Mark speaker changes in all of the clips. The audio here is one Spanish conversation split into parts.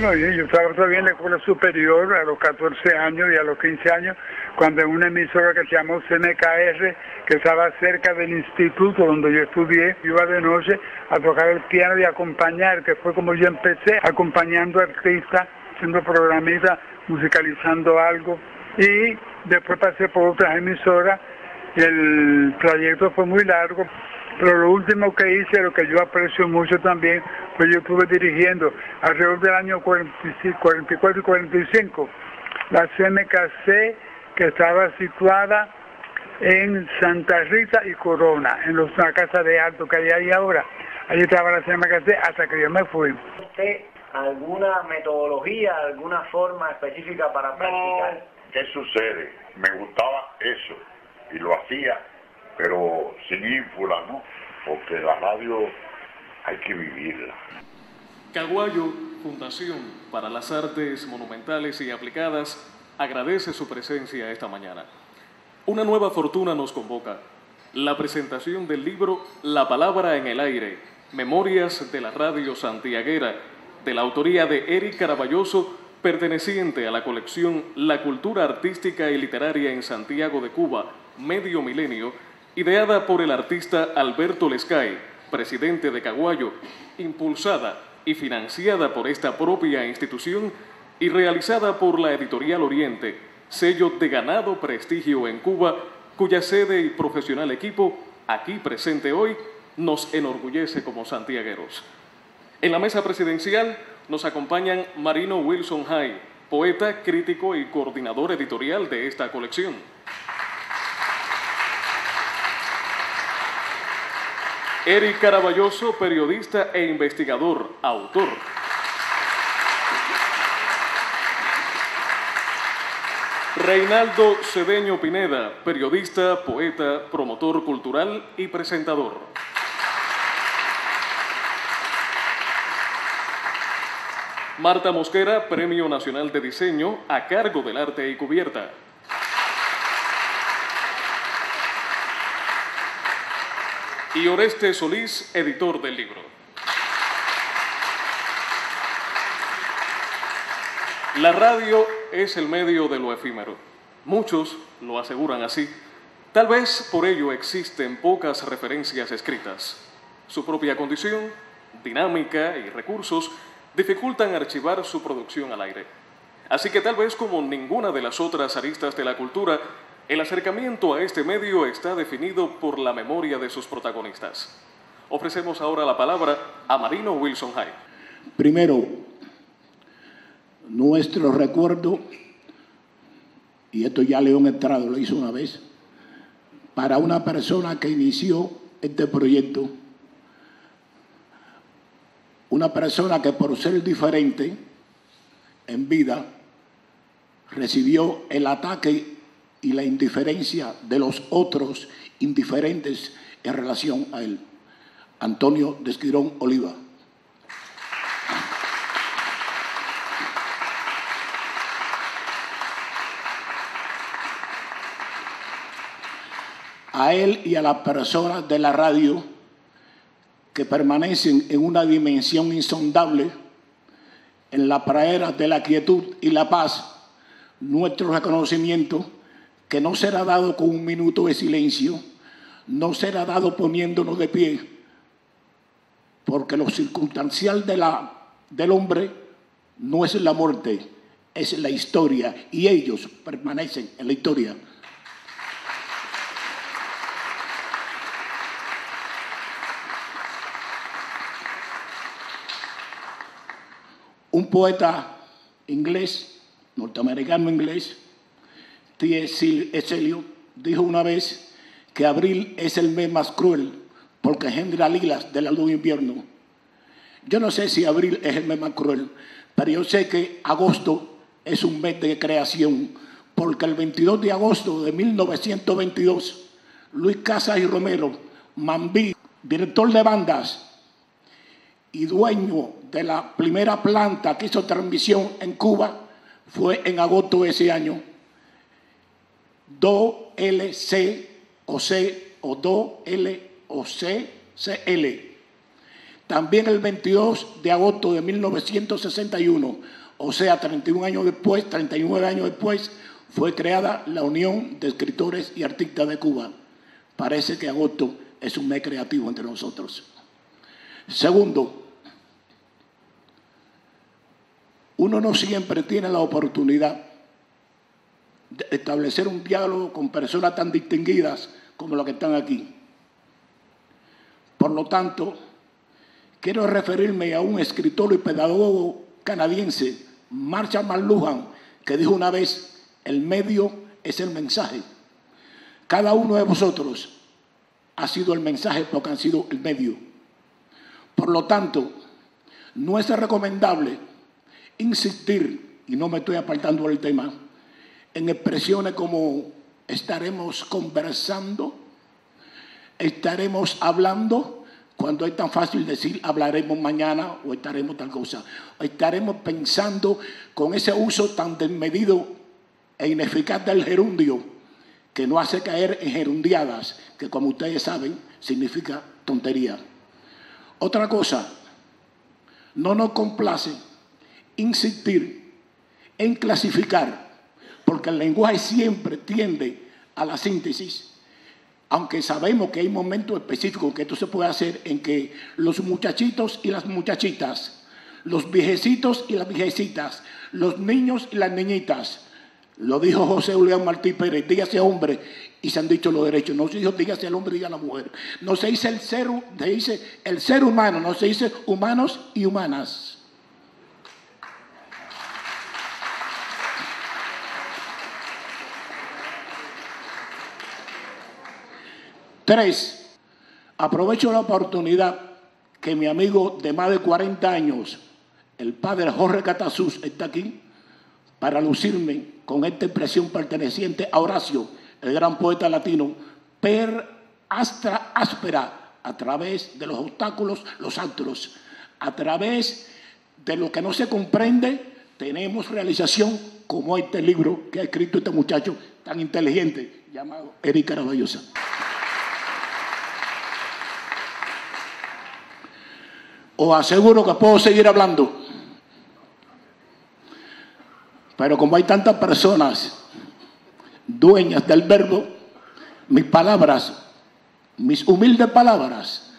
Speaker 1: Bueno, yo estaba todavía en la escuela superior a los 14 años y a los 15 años, cuando en una emisora que se llamó CMKR, que estaba cerca del instituto donde yo estudié, iba de noche a tocar el piano y acompañar, que fue como yo empecé, acompañando artistas, siendo programista, musicalizando algo. Y después pasé por otras emisoras. El trayecto fue muy largo, pero lo último que hice, lo que yo aprecio mucho también, pues yo estuve dirigiendo alrededor del año 44 y 45 la CMKC que estaba situada en Santa Rita y Corona, en los, la casa de alto que hay ahí ahora. Allí estaba la CMKC hasta que yo me fui.
Speaker 2: ¿Usted alguna metodología, alguna forma específica para practicar?
Speaker 3: ¿Qué sucede? Me gustaba eso y lo hacía, pero sin ínfula, ¿no? Porque la radio hay que vivirla.
Speaker 4: Caguayo, Fundación para las Artes Monumentales y Aplicadas, agradece su presencia esta mañana. Una nueva fortuna nos convoca. La presentación del libro La Palabra en el Aire, Memorias de la Radio Santiaguera, de la autoría de Eric Caraballoso, perteneciente a la colección La Cultura Artística y Literaria en Santiago de Cuba, Medio Milenio, ideada por el artista Alberto Lescay, presidente de Caguayo, impulsada y financiada por esta propia institución y realizada por la Editorial Oriente, sello de ganado prestigio en Cuba, cuya sede y profesional equipo, aquí presente hoy, nos enorgullece como santiagueros. En la mesa presidencial nos acompañan Marino Wilson High, poeta, crítico y coordinador editorial de esta colección. Eric Caraballoso, periodista e investigador, autor. Reinaldo Cedeño Pineda, periodista, poeta, promotor cultural y presentador. Marta Mosquera, Premio Nacional de Diseño a cargo del arte y cubierta. Y Oreste Solís, editor del libro. La radio es el medio de lo efímero. Muchos lo aseguran así. Tal vez por ello existen pocas referencias escritas. Su propia condición, dinámica y recursos dificultan archivar su producción al aire. Así que tal vez como ninguna de las otras aristas de la cultura, el acercamiento a este medio está definido por la memoria de sus protagonistas. Ofrecemos ahora la palabra a Marino Wilson High.
Speaker 5: Primero, nuestro recuerdo, y esto ya León Estrado lo hizo una vez, para una persona que inició este proyecto, una persona que por ser diferente en vida recibió el ataque y la indiferencia de los otros indiferentes en relación a él. Antonio de Esquirón Oliva. A él y a las personas de la radio que permanecen en una dimensión insondable, en la praderas de la quietud y la paz, nuestro reconocimiento que no será dado con un minuto de silencio, no será dado poniéndonos de pie, porque lo circunstancial de la, del hombre no es la muerte, es la historia, y ellos permanecen en la historia. Un poeta inglés, norteamericano inglés. Eliot dijo una vez que abril es el mes más cruel porque genera lilas de la luz de invierno. Yo no sé si abril es el mes más cruel, pero yo sé que agosto es un mes de creación, porque el 22 de agosto de 1922, Luis Casas y Romero, Mambí, director de bandas y dueño de la primera planta que hizo transmisión en Cuba, fue en agosto de ese año do L C o C o do L o C C L. También el 22 de agosto de 1961, o sea, 31 años después, 39 años después, fue creada la Unión de Escritores y Artistas de Cuba. Parece que agosto es un mes creativo entre nosotros. Segundo, uno no siempre tiene la oportunidad establecer un diálogo con personas tan distinguidas como las que están aquí. Por lo tanto, quiero referirme a un escritor y pedagogo canadiense, Marshall McLuhan, que dijo una vez, el medio es el mensaje. Cada uno de vosotros ha sido el mensaje porque han sido el medio. Por lo tanto, no es recomendable insistir, y no me estoy apartando del tema, en expresiones como estaremos conversando, estaremos hablando, cuando es tan fácil decir hablaremos mañana o estaremos tal cosa. Estaremos pensando con ese uso tan desmedido e ineficaz del gerundio que no hace caer en gerundiadas, que como ustedes saben significa tontería. Otra cosa, no nos complace insistir en clasificar, porque el lenguaje siempre tiende a la síntesis, aunque sabemos que hay momentos específicos que esto se puede hacer en que los muchachitos y las muchachitas, los viejecitos y las viejecitas, los niños y las niñitas, lo dijo José Julián Martí Pérez, dígase hombre, y se han dicho los derechos. No se dijo dígase el hombre, diga la mujer. No se dice el ser, se dice el ser humano, no se dice humanos y humanas. Tres, aprovecho la oportunidad que mi amigo de más de 40 años, el padre Jorge Catasús, está aquí para lucirme con esta expresión perteneciente a Horacio, el gran poeta latino, per astra áspera, a través de los obstáculos, los astros, a través de lo que no se comprende, tenemos realización como este libro que ha escrito este muchacho tan inteligente llamado Eric Caraballosa. Os aseguro que puedo seguir hablando. Pero como hay tantas personas dueñas del verbo, mis palabras, mis humildes palabras,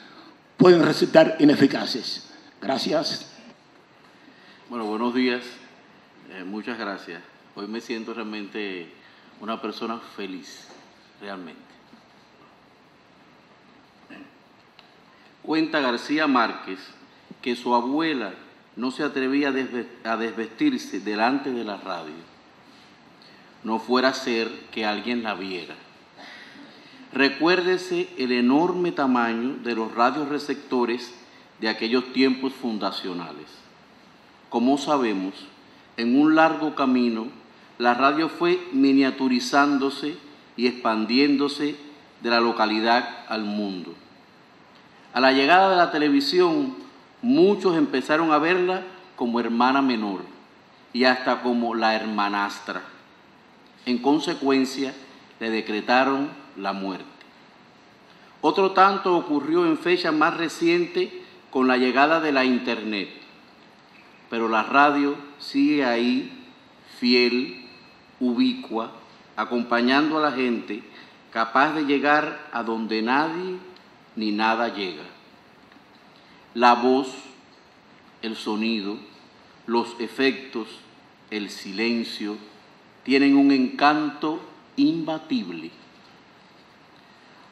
Speaker 5: pueden resultar ineficaces. Gracias.
Speaker 6: Bueno, buenos días. Eh, muchas gracias. Hoy me siento realmente una persona feliz, realmente. Cuenta García Márquez que su abuela no se atrevía a desvestirse delante de la radio, no fuera a ser que alguien la viera. Recuérdese el enorme tamaño de los radioreceptores de aquellos tiempos fundacionales. Como sabemos, en un largo camino, la radio fue miniaturizándose y expandiéndose de la localidad al mundo. A la llegada de la televisión, Muchos empezaron a verla como hermana menor y hasta como la hermanastra. En consecuencia, le decretaron la muerte. Otro tanto ocurrió en fecha más reciente con la llegada de la Internet. Pero la radio sigue ahí, fiel, ubicua, acompañando a la gente, capaz de llegar a donde nadie ni nada llega la voz, el sonido, los efectos, el silencio, tienen un encanto imbatible.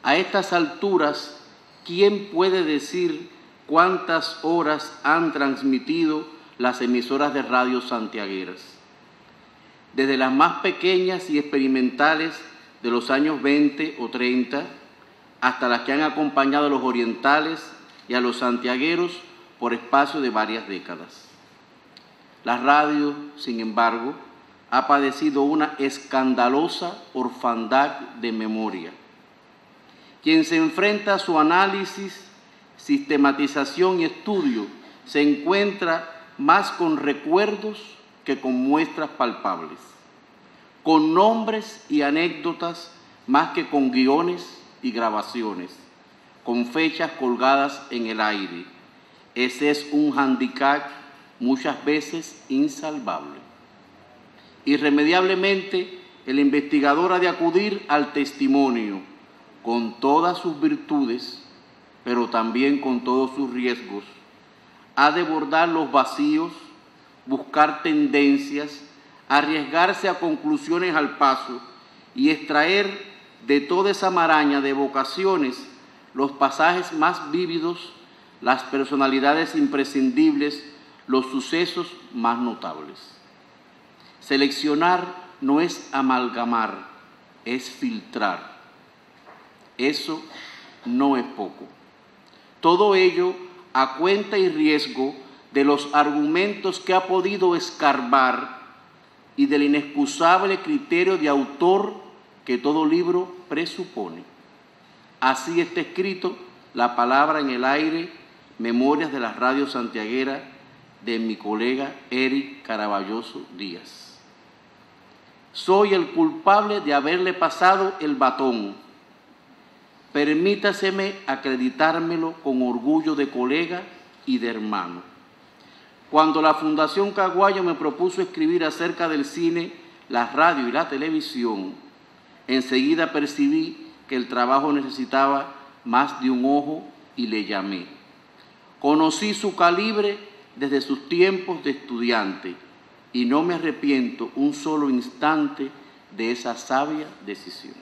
Speaker 6: A estas alturas, ¿quién puede decir cuántas horas han transmitido las emisoras de radio santiagueras? Desde las más pequeñas y experimentales de los años 20 o 30 hasta las que han acompañado a los orientales y a los santiagueros por espacio de varias décadas. La radio, sin embargo, ha padecido una escandalosa orfandad de memoria. Quien se enfrenta a su análisis, sistematización y estudio se encuentra más con recuerdos que con muestras palpables, con nombres y anécdotas más que con guiones y grabaciones con fechas colgadas en el aire, Ese es un handicap muchas veces insalvable. Irremediablemente, el investigador ha de acudir al testimonio con todas sus virtudes, pero también con todos sus riesgos. Ha de bordar los vacíos, buscar tendencias, arriesgarse a conclusiones al paso y extraer de toda esa maraña de vocaciones los pasajes más vívidos, las personalidades imprescindibles, los sucesos más notables. Seleccionar no es amalgamar, es filtrar. Eso no es poco. Todo ello a cuenta y riesgo de los argumentos que ha podido escarbar y del inexcusable criterio de autor que todo libro presupone. Así está escrito la palabra en el aire, Memorias de la Radio Santiaguera, de mi colega Eric Caraballoso Díaz. Soy el culpable de haberle pasado el batón. Permítaseme acreditármelo con orgullo de colega y de hermano. Cuando la Fundación Caguayo me propuso escribir acerca del cine, la radio y la televisión, enseguida percibí que el trabajo necesitaba más de un ojo y le llamé. Conocí su calibre desde sus tiempos de estudiante y no me arrepiento un solo instante de esa sabia decisión.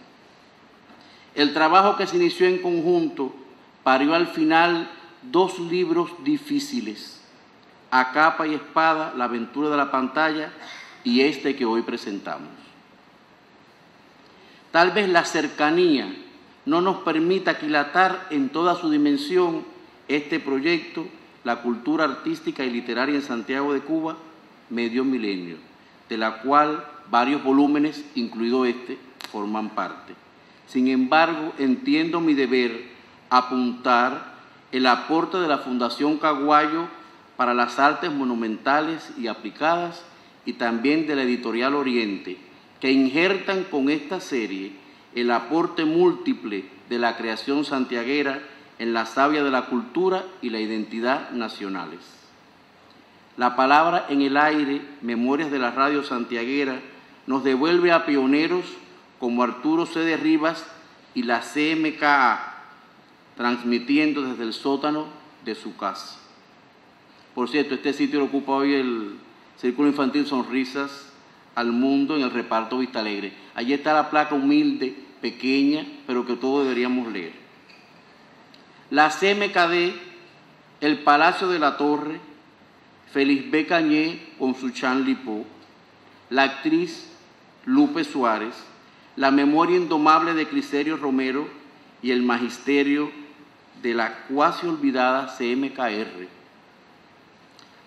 Speaker 6: El trabajo que se inició en conjunto parió al final dos libros difíciles, A capa y espada, la aventura de la pantalla y este que hoy presentamos. Tal vez la cercanía no nos permita aquilatar en toda su dimensión este proyecto la cultura artística y literaria en Santiago de Cuba, medio milenio, de la cual varios volúmenes, incluido este, forman parte. Sin embargo, entiendo mi deber apuntar el aporte de la Fundación Caguayo para las artes monumentales y aplicadas y también de la editorial Oriente, que injertan con esta serie el aporte múltiple de la creación santiaguera en la savia de la cultura y la identidad nacionales. La palabra en el aire, Memorias de la Radio Santiaguera, nos devuelve a pioneros como Arturo C. de Rivas y la CMKA, transmitiendo desde el sótano de su casa. Por cierto, este sitio lo ocupa hoy el Círculo Infantil Sonrisas al Mundo en el reparto Vista Alegre. Allí está la placa humilde, pequeña, pero que todos deberíamos leer la CMKD, el Palacio de la Torre, Félix B. Cañé con su Chan Lipo, la actriz Lupe Suárez, la memoria indomable de Criserio Romero y el magisterio de la cuasi olvidada CMKR.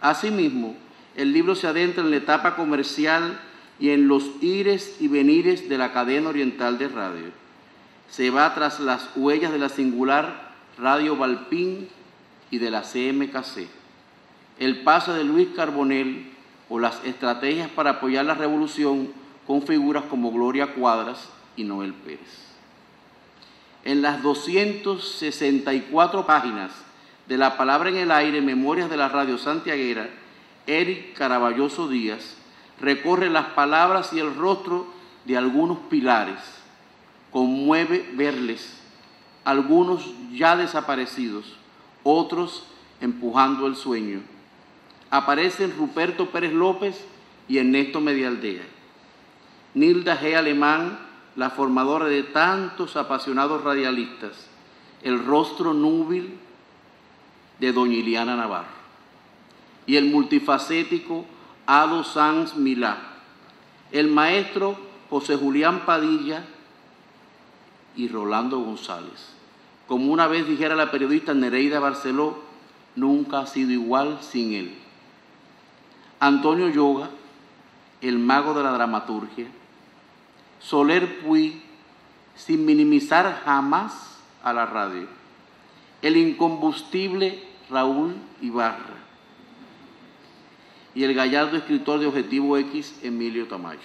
Speaker 6: Asimismo, el libro se adentra en la etapa comercial y en los ires y venires de la cadena oriental de radio. Se va tras las huellas de la singular Radio Valpín y de la CMKC, el paso de Luis Carbonell o las estrategias para apoyar la revolución con figuras como Gloria Cuadras y Noel Pérez. En las 264 páginas de La Palabra en el Aire, Memorias de la Radio Santiaguera, Eric Caraballoso Díaz recorre las palabras y el rostro de algunos pilares. Conmueve verles algunos ya desaparecidos, otros empujando el sueño. Aparecen Ruperto Pérez López y Ernesto Medialdea. Nilda G. Alemán, la formadora de tantos apasionados radialistas, el rostro núbil de doña Iliana Navarro. Y el multifacético Ado Sanz Milá, el maestro José Julián Padilla y Rolando González. Como una vez dijera la periodista Nereida Barceló, nunca ha sido igual sin él. Antonio Yoga, el mago de la dramaturgia, Soler Puy, sin minimizar jamás a la radio, el incombustible Raúl Ibarra y el gallardo escritor de Objetivo X, Emilio Tamayo.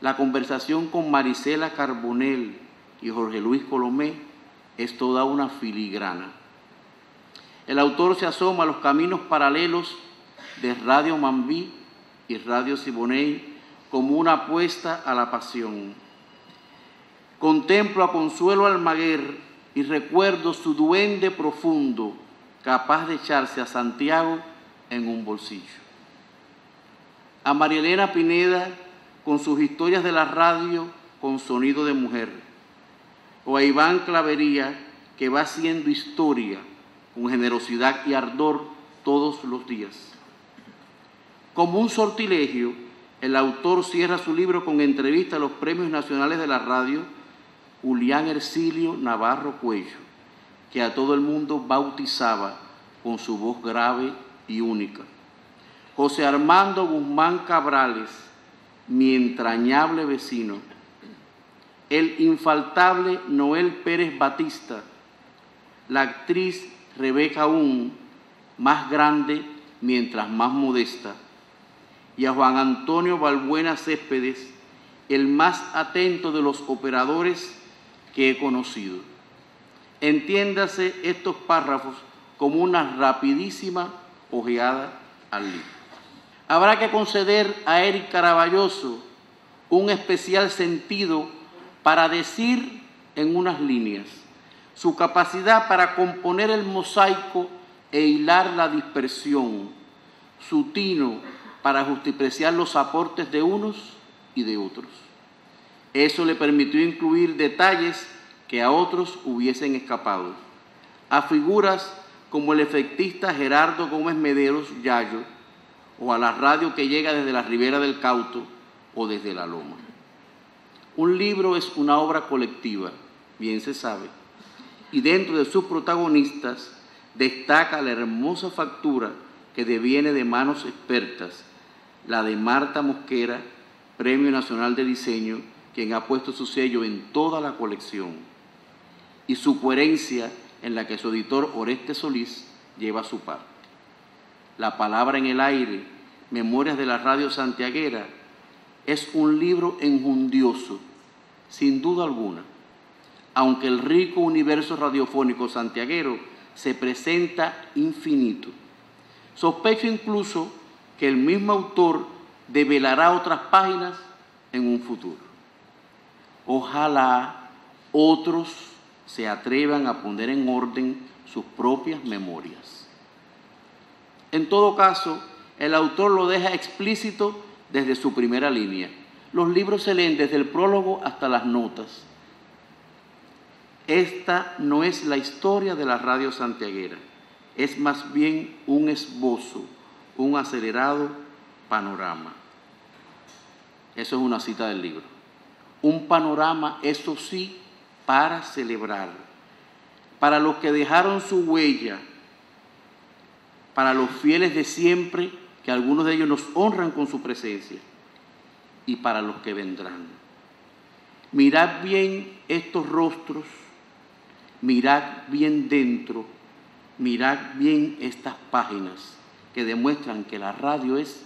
Speaker 6: La conversación con Marisela Carbonell y Jorge Luis Colomé es toda una filigrana. el autor se asoma a los caminos paralelos de Radio Mambí y Radio Siboney como una apuesta a la pasión. Contemplo a Consuelo Almaguer y recuerdo su duende profundo, capaz de echarse a Santiago en un bolsillo. A María Elena Pineda con sus historias de la radio con sonido de mujer. O a Iván Clavería que va haciendo historia con generosidad y ardor todos los días. Como un sortilegio, el autor cierra su libro con entrevista a los premios nacionales de la radio Julián Ercilio Navarro Cuello, que a todo el mundo bautizaba con su voz grave y única. José Armando Guzmán Cabrales, mi entrañable vecino. El infaltable Noel Pérez Batista, la actriz Rebeca Un, más grande mientras más modesta y a Juan Antonio Balbuena Céspedes, el más atento de los operadores que he conocido. Entiéndase estos párrafos como una rapidísima ojeada al libro. Habrá que conceder a Eric Caraballoso un especial sentido para decir en unas líneas su capacidad para componer el mosaico e hilar la dispersión, su tino para justipreciar los aportes de unos y de otros. Eso le permitió incluir detalles que a otros hubiesen escapado, a figuras como el efectista Gerardo Gómez Mederos Yayo, o a la radio que llega desde la ribera del Cauto o desde la Loma. Un libro es una obra colectiva, bien se sabe, y dentro de sus protagonistas destaca la hermosa factura que deviene de manos expertas la de Marta Mosquera, Premio Nacional de Diseño, quien ha puesto su sello en toda la colección, y su coherencia en la que su editor Oreste Solís lleva su parte. La palabra en el aire, Memorias de la Radio Santiaguera, es un libro enjundioso, sin duda alguna, aunque el rico universo radiofónico santiaguero se presenta infinito. Sospecho incluso que el mismo autor develará otras páginas en un futuro. Ojalá otros se atrevan a poner en orden sus propias memorias. En todo caso, el autor lo deja explícito desde su primera línea. Los libros se leen desde el prólogo hasta las notas. Esta no es la historia de la radio santiaguera, es más bien un esbozo un acelerado panorama. Eso es una cita del libro. Un panorama, eso sí, para celebrar. Para los que dejaron su huella, para los fieles de siempre, que algunos de ellos nos honran con su presencia, y para los que vendrán. Mirad bien estos rostros, mirad bien dentro, mirad bien estas páginas que demuestran que la radio es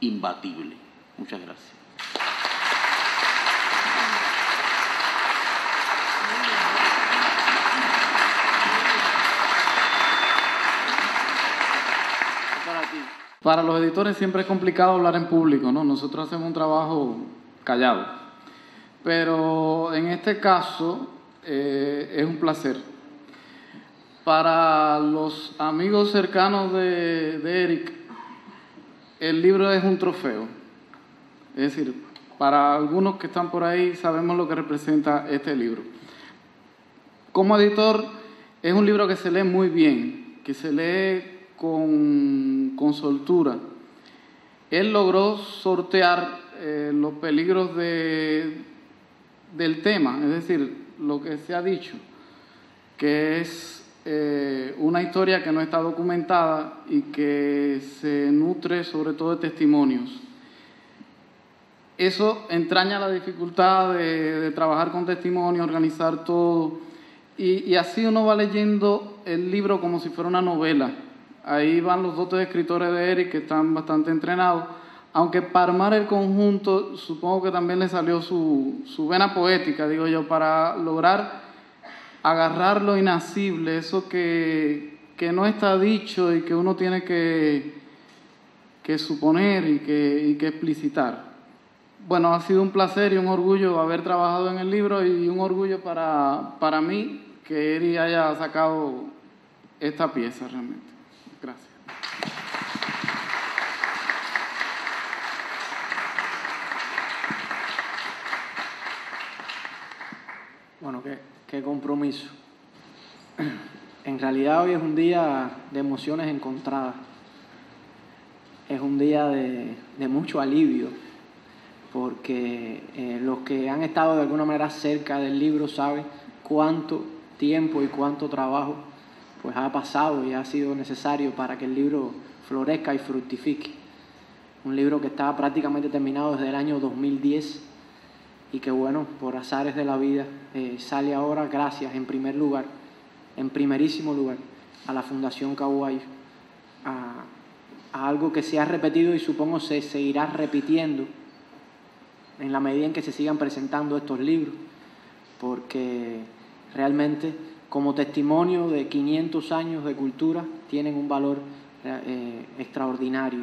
Speaker 6: imbatible. Muchas gracias.
Speaker 7: Para los editores siempre es complicado hablar en público, ¿no? Nosotros hacemos un trabajo callado. Pero en este caso eh, es un placer para los amigos cercanos de, Eric, el libro es un trofeo. Es decir, para algunos que están por ahí sabemos lo que representa este libro. Como editor, es un libro que se lee muy bien, que se lee con, soltura. Él logró sortear eh, los peligros de, del tema, es decir, lo que se ha dicho, que es eh, una historia que no está documentada y que se nutre sobre todo de testimonios. Eso entraña la dificultad de, trabajar con testimonios, organizar todo, y, así uno va leyendo el libro como si fuera una novela. Ahí van los dotes escritores de Eric que están bastante entrenados, aunque para armar el conjunto supongo que también le salió su, su vena poética, digo yo, para lograr agarrar lo inasible, eso que, que no está dicho y que uno tiene que, que suponer y que, que explicitar. Bueno, ha sido un placer y un orgullo haber trabajado en el libro y un orgullo para, para mí que Eri haya sacado esta pieza realmente. Gracias.
Speaker 8: Bueno, qué, qué compromiso. En realidad hoy es un día de emociones encontradas. Es un día de, de mucho alivio, porque eh, los que han estado de alguna manera cerca del libro saben cuánto tiempo y cuánto trabajo pues ha pasado y ha sido necesario para que el libro florezca y fructifique. Un libro que estaba prácticamente terminado desde el año 2010 y que bueno, por azares de la vida, eh, sale ahora gracias en primer lugar en primerísimo lugar a la Fundación Caguayo, a, algo que se ha repetido y supongo se seguirá repitiendo en la medida en que se sigan presentando estos libros, porque realmente como testimonio de 500 años de cultura tienen un valor eh, extraordinario.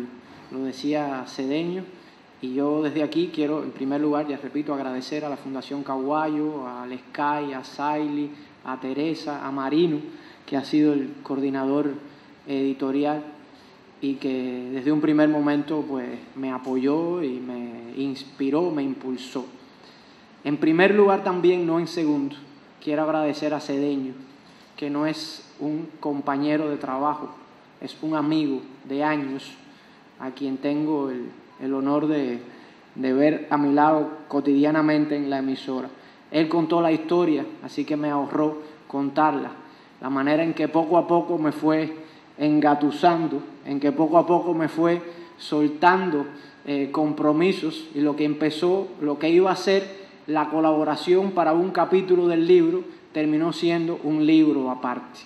Speaker 8: Lo decía Cedeño, y yo desde aquí quiero, en primer lugar, ya repito, agradecer a la Fundación Caguayo, a Sky, a Saili, a Teresa, a Marino, que ha sido el coordinador editorial y que desde un primer momento pues, me apoyó y me inspiró, me impulsó. En primer lugar también, no en segundo, quiero agradecer a Cedeño, que no es un compañero de trabajo, es un amigo de años, a quien tengo el, el honor de, de ver a mi lado cotidianamente en la emisora. Él contó la historia, así que me ahorró contarla. La manera en que poco a poco me fue engatusando, en que poco a poco me fue soltando eh, compromisos y lo que empezó, lo que iba a ser la colaboración para un capítulo del libro, terminó siendo un libro aparte.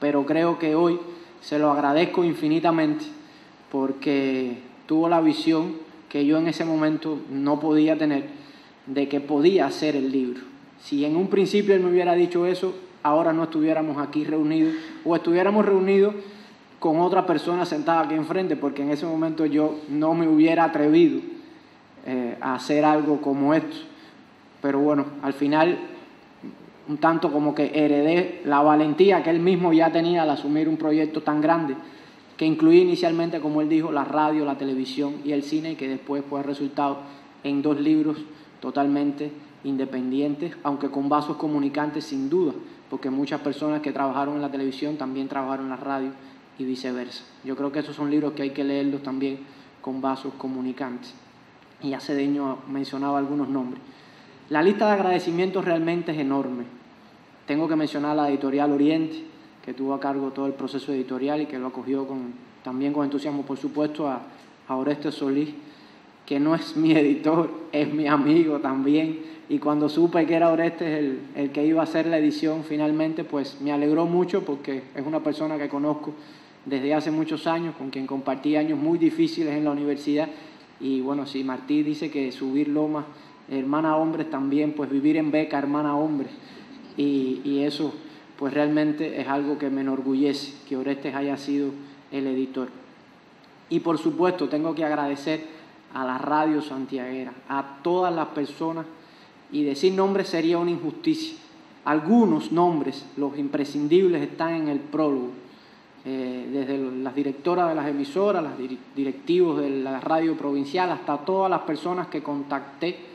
Speaker 8: Pero creo que hoy se lo agradezco infinitamente porque tuvo la visión que yo en ese momento no podía tener de que podía hacer el libro. Si en un principio él me hubiera dicho eso, ahora no estuviéramos aquí reunidos o estuviéramos reunidos con otra persona sentada aquí enfrente, porque en ese momento yo no me hubiera atrevido eh, a hacer algo como esto. Pero bueno, al final, un tanto como que heredé la valentía que él mismo ya tenía al asumir un proyecto tan grande, que incluía inicialmente, como él dijo, la radio, la televisión y el cine, y que después fue resultado en dos libros totalmente independientes, aunque con vasos comunicantes sin duda, porque muchas personas que trabajaron en la televisión también trabajaron en la radio y viceversa. Yo creo que esos son libros que hay que leerlos también con vasos comunicantes. Y ya Cedeño mencionaba algunos nombres. La lista de agradecimientos realmente es enorme. Tengo que mencionar la editorial Oriente, que tuvo a cargo todo el proceso editorial y que lo acogió con, también con entusiasmo, por supuesto, a, a Oreste Solís, que no es mi editor, es mi amigo también. Y cuando supe que era Orestes el, el que iba a hacer la edición finalmente, pues me alegró mucho porque es una persona que conozco desde hace muchos años, con quien compartí años muy difíciles en la universidad. Y bueno, si Martí dice que subir lomas, hermana hombres también, pues vivir en beca, hermana hombres. Y, y eso, pues realmente es algo que me enorgullece, que Orestes haya sido el editor. Y por supuesto, tengo que agradecer a la radio santiaguera, a todas las personas, y decir nombres sería una injusticia. Algunos nombres, los imprescindibles, están en el prólogo, eh, desde las directoras de las emisoras, los directivos de la radio provincial, hasta todas las personas que contacté,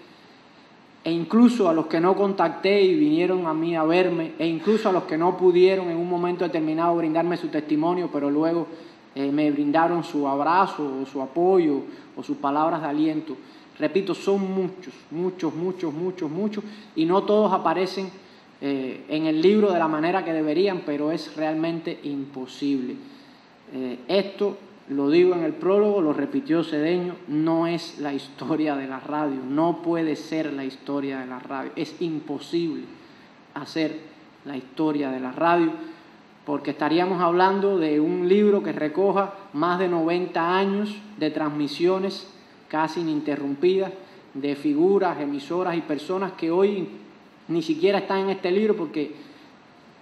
Speaker 8: e incluso a los que no contacté y vinieron a mí a verme, e incluso a los que no pudieron en un momento determinado brindarme su testimonio, pero luego eh, me brindaron su abrazo o su apoyo o sus palabras de aliento. Repito, son muchos, muchos, muchos, muchos, muchos, y no todos aparecen eh, en el libro de la manera que deberían, pero es realmente imposible. Eh, esto, lo digo en el prólogo, lo repitió Cedeño, no es la historia de la radio, no puede ser la historia de la radio, es imposible hacer la historia de la radio porque estaríamos hablando de un libro que recoja más de 90 años de transmisiones casi ininterrumpidas de figuras, emisoras y personas que hoy ni siquiera están en este libro porque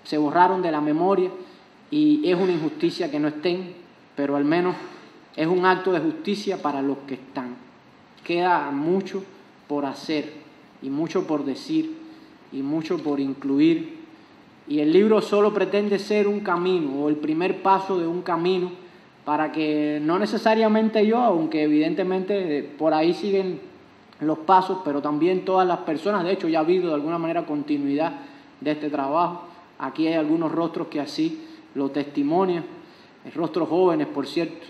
Speaker 8: se borraron de la memoria y es una injusticia que no estén, pero al menos es un acto de justicia para los que están. Queda mucho por hacer y mucho por decir y mucho por incluir. Y el libro solo pretende ser un camino o el primer paso de un camino para que no necesariamente yo, aunque evidentemente por ahí siguen los pasos, pero también todas las personas, de hecho ya ha habido de alguna manera continuidad de este trabajo. Aquí hay algunos rostros que así lo testimonian, rostros jóvenes, por cierto,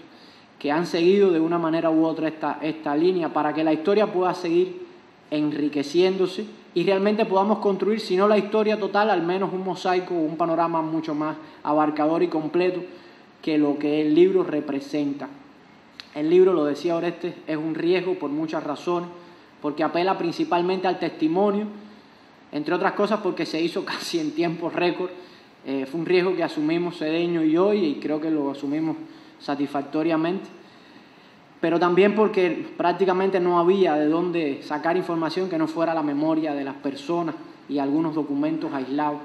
Speaker 8: que han seguido de una manera u otra esta, esta línea para que la historia pueda seguir enriqueciéndose y realmente podamos construir, si no la historia total, al menos un mosaico, un panorama mucho más abarcador y completo que lo que el libro representa. El libro, lo decía Oreste, es un riesgo por muchas razones, porque apela principalmente al testimonio, entre otras cosas porque se hizo casi en tiempo récord. Eh, fue un riesgo que asumimos Cedeño y hoy y creo que lo asumimos satisfactoriamente pero también porque prácticamente no había de dónde sacar información que no fuera la memoria de las personas y algunos documentos aislados,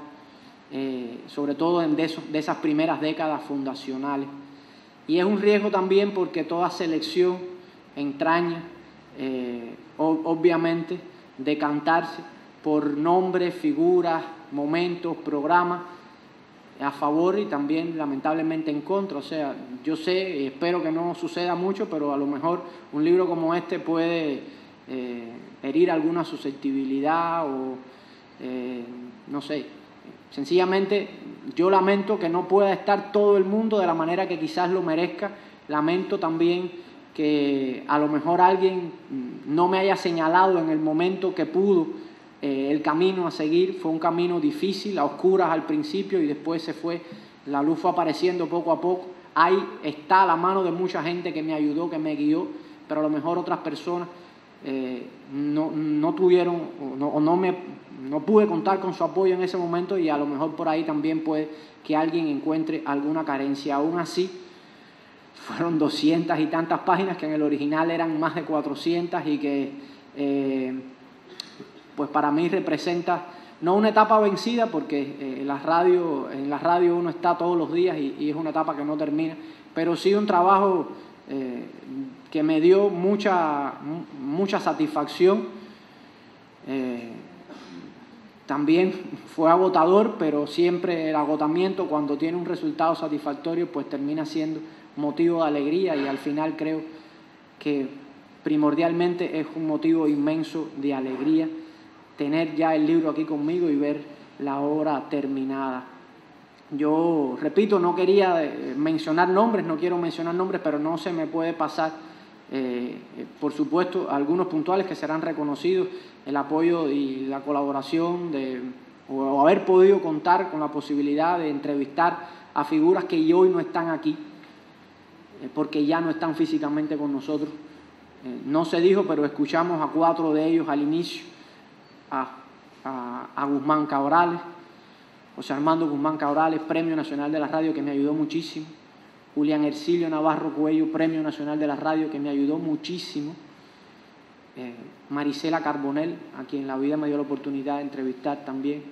Speaker 8: eh, sobre todo en de, esas primeras décadas fundacionales. Y es un riesgo también porque toda selección entraña, eh, obviamente, decantarse por nombres, figuras, momentos, programas a favor y también lamentablemente en contra. O sea, yo sé espero que no suceda mucho, pero a lo mejor un libro como este puede eh, herir alguna susceptibilidad o eh, no sé. Sencillamente yo lamento que no pueda estar todo el mundo de la manera que quizás lo merezca. Lamento también que a lo mejor alguien no me haya señalado en el momento que pudo eh, el camino a seguir fue un camino difícil, a oscuras al principio y después se fue, la luz fue apareciendo poco a poco. Ahí está la mano de mucha gente que me ayudó, que me guió, pero a lo mejor otras personas eh, no, tuvieron o, no, me, no pude contar con su apoyo en ese momento y a lo mejor por ahí también puede que alguien encuentre alguna carencia. Aún así, fueron doscientas y tantas páginas que en el original eran más de 400 y que... Eh, pues para mí representa no una etapa vencida, porque eh, en la radio uno está todos los días y, es una etapa que no termina, pero sí un trabajo eh, que me dio mucha, mucha satisfacción. Eh, también fue agotador, pero siempre el agotamiento cuando tiene un resultado satisfactorio pues termina siendo motivo de alegría y al final creo que primordialmente es un motivo inmenso de alegría tener ya el libro aquí conmigo y ver la obra terminada. Yo, repito, no quería eh, mencionar nombres, no quiero mencionar nombres, pero no se me puede pasar, eh, eh, por supuesto, algunos puntuales que serán reconocidos, el apoyo y la colaboración de, o haber podido contar con la posibilidad de entrevistar a figuras que hoy no están aquí, porque ya no están físicamente con nosotros. no se dijo, pero escuchamos a cuatro de ellos al inicio a, Guzmán Cabrales, José Armando Guzmán Cabrales, Premio Nacional de la Radio, que me ayudó muchísimo. Julián Ercilio Navarro Cuello, Premio Nacional de la Radio, que me ayudó muchísimo. Eh, Marisela Carbonel, a quien la vida me dio la oportunidad de entrevistar también.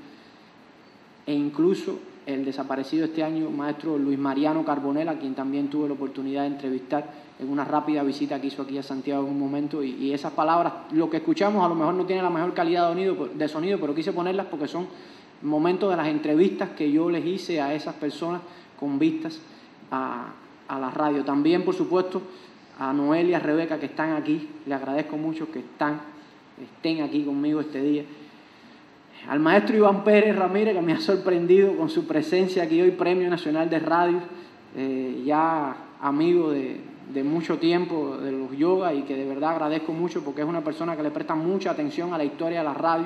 Speaker 8: E incluso el desaparecido este año, maestro Luis Mariano Carbonel, a quien también tuve la oportunidad de entrevistar en una rápida visita que hizo aquí a Santiago en un momento y, esas palabras, lo que escuchamos a lo mejor no tiene la mejor calidad de sonido, pero quise ponerlas porque son momentos de las entrevistas que yo les hice a esas personas con vistas a, la radio. También, por supuesto, a Noel y a Rebeca que están aquí, le agradezco mucho que estén aquí conmigo este día. Al maestro Iván Pérez Ramírez, que me ha sorprendido con su presencia aquí hoy, Premio Nacional de Radio, eh, ya amigo de, mucho tiempo de los yoga y que de verdad agradezco mucho porque es una persona que le presta mucha atención a la historia de la radio.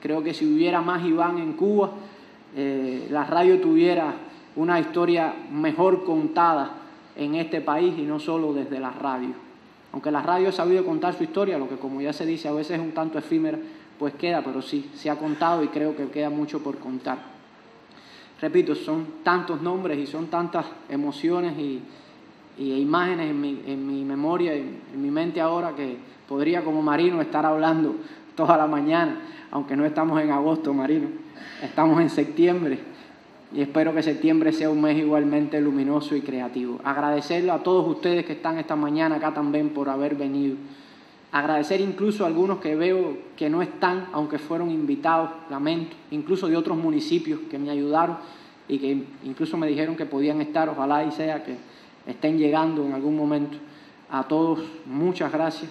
Speaker 8: Creo que si hubiera más Iván en Cuba, eh, la radio tuviera una historia mejor contada en este país y no solo desde la radio. Aunque la radio ha sabido contar su historia, lo que como ya se dice a veces es un tanto efímera, pues queda, pero sí, se ha contado y creo que queda mucho por contar. Repito, son tantos nombres y son tantas emociones y, y imágenes en mi, en mi memoria, en, en mi mente ahora, que podría como Marino estar hablando toda la mañana, aunque no estamos en agosto, Marino, estamos en septiembre. y espero que septiembre sea un mes igualmente luminoso y creativo. Agradecerle a todos ustedes que están esta mañana acá también por haber venido. Agradecer incluso a algunos que veo que no están, aunque fueron invitados, lamento, incluso de otros municipios que me ayudaron y que incluso me dijeron que podían estar, ojalá y sea que estén llegando en algún momento. A todos, muchas gracias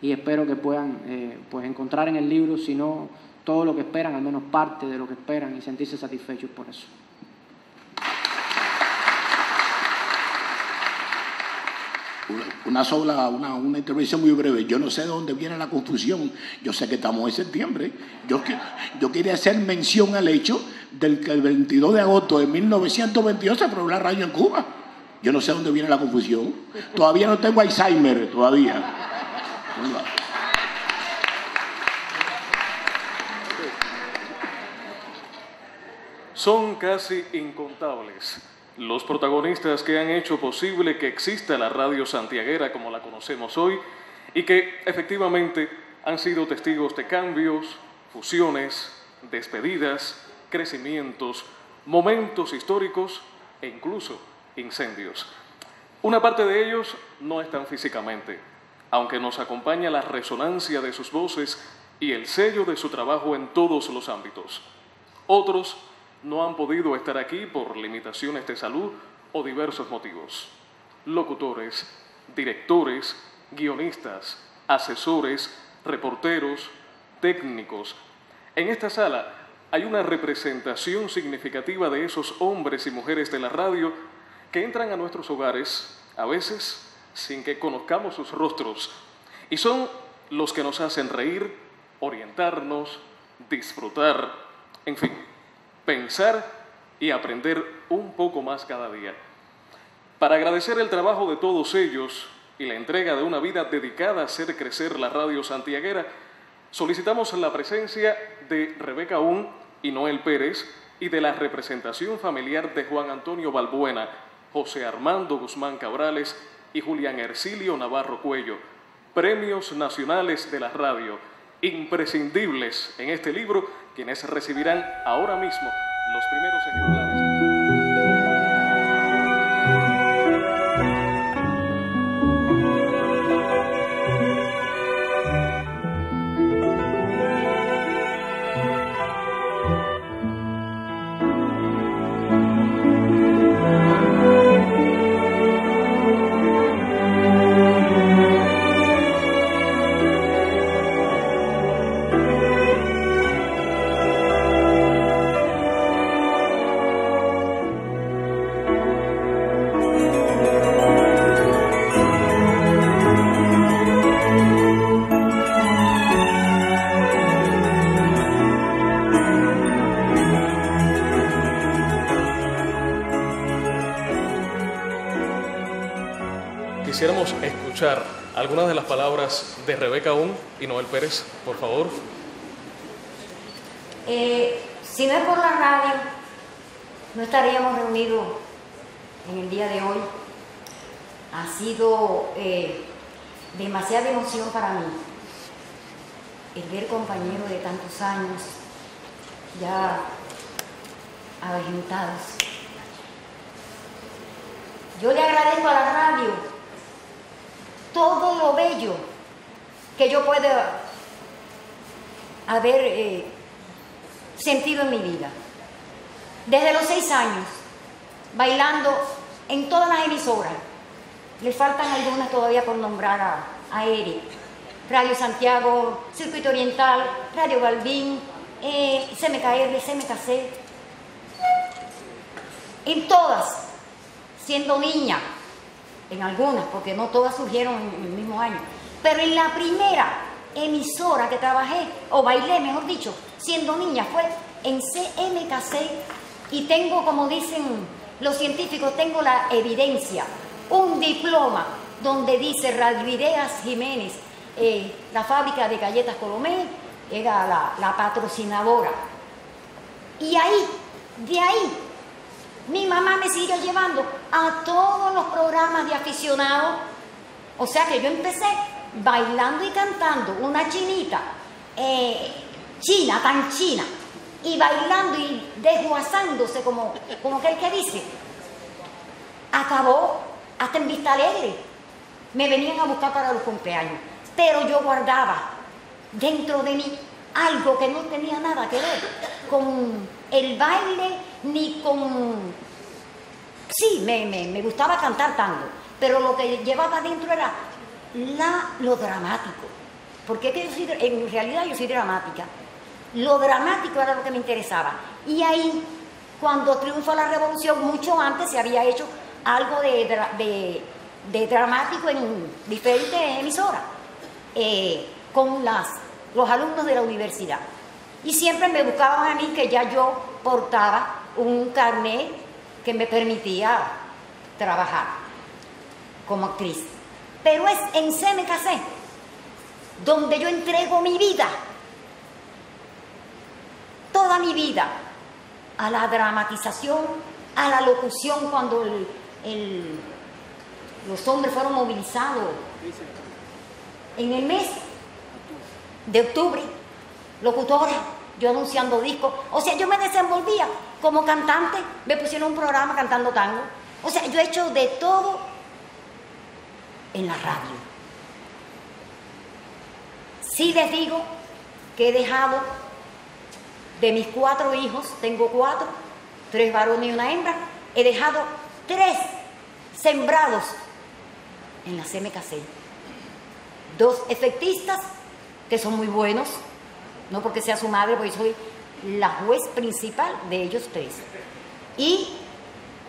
Speaker 8: y espero que puedan eh, pues encontrar en el libro, si no todo lo que esperan, al menos parte de lo que esperan y sentirse satisfechos por eso.
Speaker 5: Una sola, una, una, intervención muy breve. Yo no sé de dónde viene la confusión. Yo sé que estamos en septiembre. Yo, yo quería hacer mención al hecho del que el 22 de agosto de 1922 se aprobó la radio en Cuba. Yo no sé de dónde viene la confusión. Todavía no tengo Alzheimer, todavía.
Speaker 4: Son casi incontables los protagonistas que han hecho posible que exista la radio santiaguera como la conocemos hoy y que efectivamente han sido testigos de cambios, fusiones, despedidas, crecimientos, momentos históricos e incluso incendios. Una parte de ellos no están físicamente, aunque nos acompaña la resonancia de sus voces y el sello de su trabajo en todos los ámbitos. Otros no han podido estar aquí por limitaciones de salud o diversos motivos. Locutores, directores, guionistas, asesores, reporteros, técnicos. En esta sala hay una representación significativa de esos hombres y mujeres de la radio que entran a nuestros hogares, a veces sin que conozcamos sus rostros, y son los que nos hacen reír, orientarnos, disfrutar, en fin pensar y aprender un poco más cada día. Para agradecer el trabajo de todos ellos y la entrega de una vida dedicada a hacer crecer la radio santiaguera, solicitamos la presencia de Rebeca Un y Noel Pérez y de la representación familiar de Juan Antonio Balbuena, José Armando Guzmán Cabrales y Julián Ercilio Navarro Cuello, premios nacionales de la radio, imprescindibles en este libro quienes recibirán ahora mismo los primeros ejemplares. Y Noel Pérez, por favor.
Speaker 9: Eh, si no es por la radio, no estaríamos reunidos en el día de hoy. Ha sido eh, demasiada emoción para mí el ver compañeros de tantos años ya avejentados. Yo le agradezco a la radio todo lo bello que yo pueda haber eh, sentido en mi vida. Desde los seis años, bailando en todas las emisoras. Le faltan algunas todavía por nombrar a, a Eric. Radio Santiago, Circuito Oriental, Radio Balbín, eh, CMKR, CMKC. En todas, siendo niña, en algunas, porque no todas surgieron en el mismo año, pero en la primera emisora que trabajé, o bailé, mejor dicho, siendo niña, fue en CMKC y tengo, como dicen los científicos, tengo la evidencia, un diploma donde dice Radvideas Jiménez, eh, la fábrica de galletas Colomé, era la, la patrocinadora. Y ahí, de ahí, mi mamá me siguió llevando a todos los programas de aficionados. O sea que yo empecé bailando y cantando una chinita, eh, china, tan china, y bailando y desguazándose como, como aquel que dice. Acabó hasta en Vista Alegre. Me venían a buscar para los cumpleaños, pero yo guardaba dentro de mí algo que no tenía nada que ver con el baile ni con... Sí, me, me, me gustaba cantar tango, pero lo que llevaba dentro era la, lo dramático. Porque es que yo soy, en realidad yo soy dramática. Lo dramático era lo que me interesaba. Y ahí, cuando triunfa la revolución, mucho antes se había hecho algo de, dramático en diferentes emisoras, eh, con las, los alumnos de la universidad. Y siempre me buscaban a mí que ya yo portaba un carnet que me permitía trabajar como actriz. Pero es en CMKC donde yo entrego mi vida, toda mi vida, a la dramatización, a la locución cuando los hombres fueron movilizados. En el mes de octubre, locutora, yo anunciando discos, o sea, yo me desenvolvía como cantante, me pusieron un programa cantando tango, o sea, yo he hecho de todo en la radio. Sí les digo que he dejado de mis cuatro hijos, tengo cuatro, tres varones y una hembra, he dejado tres sembrados en la CMKC. Dos efectistas que son muy buenos, no porque sea su madre, porque soy la juez principal de ellos tres. Y,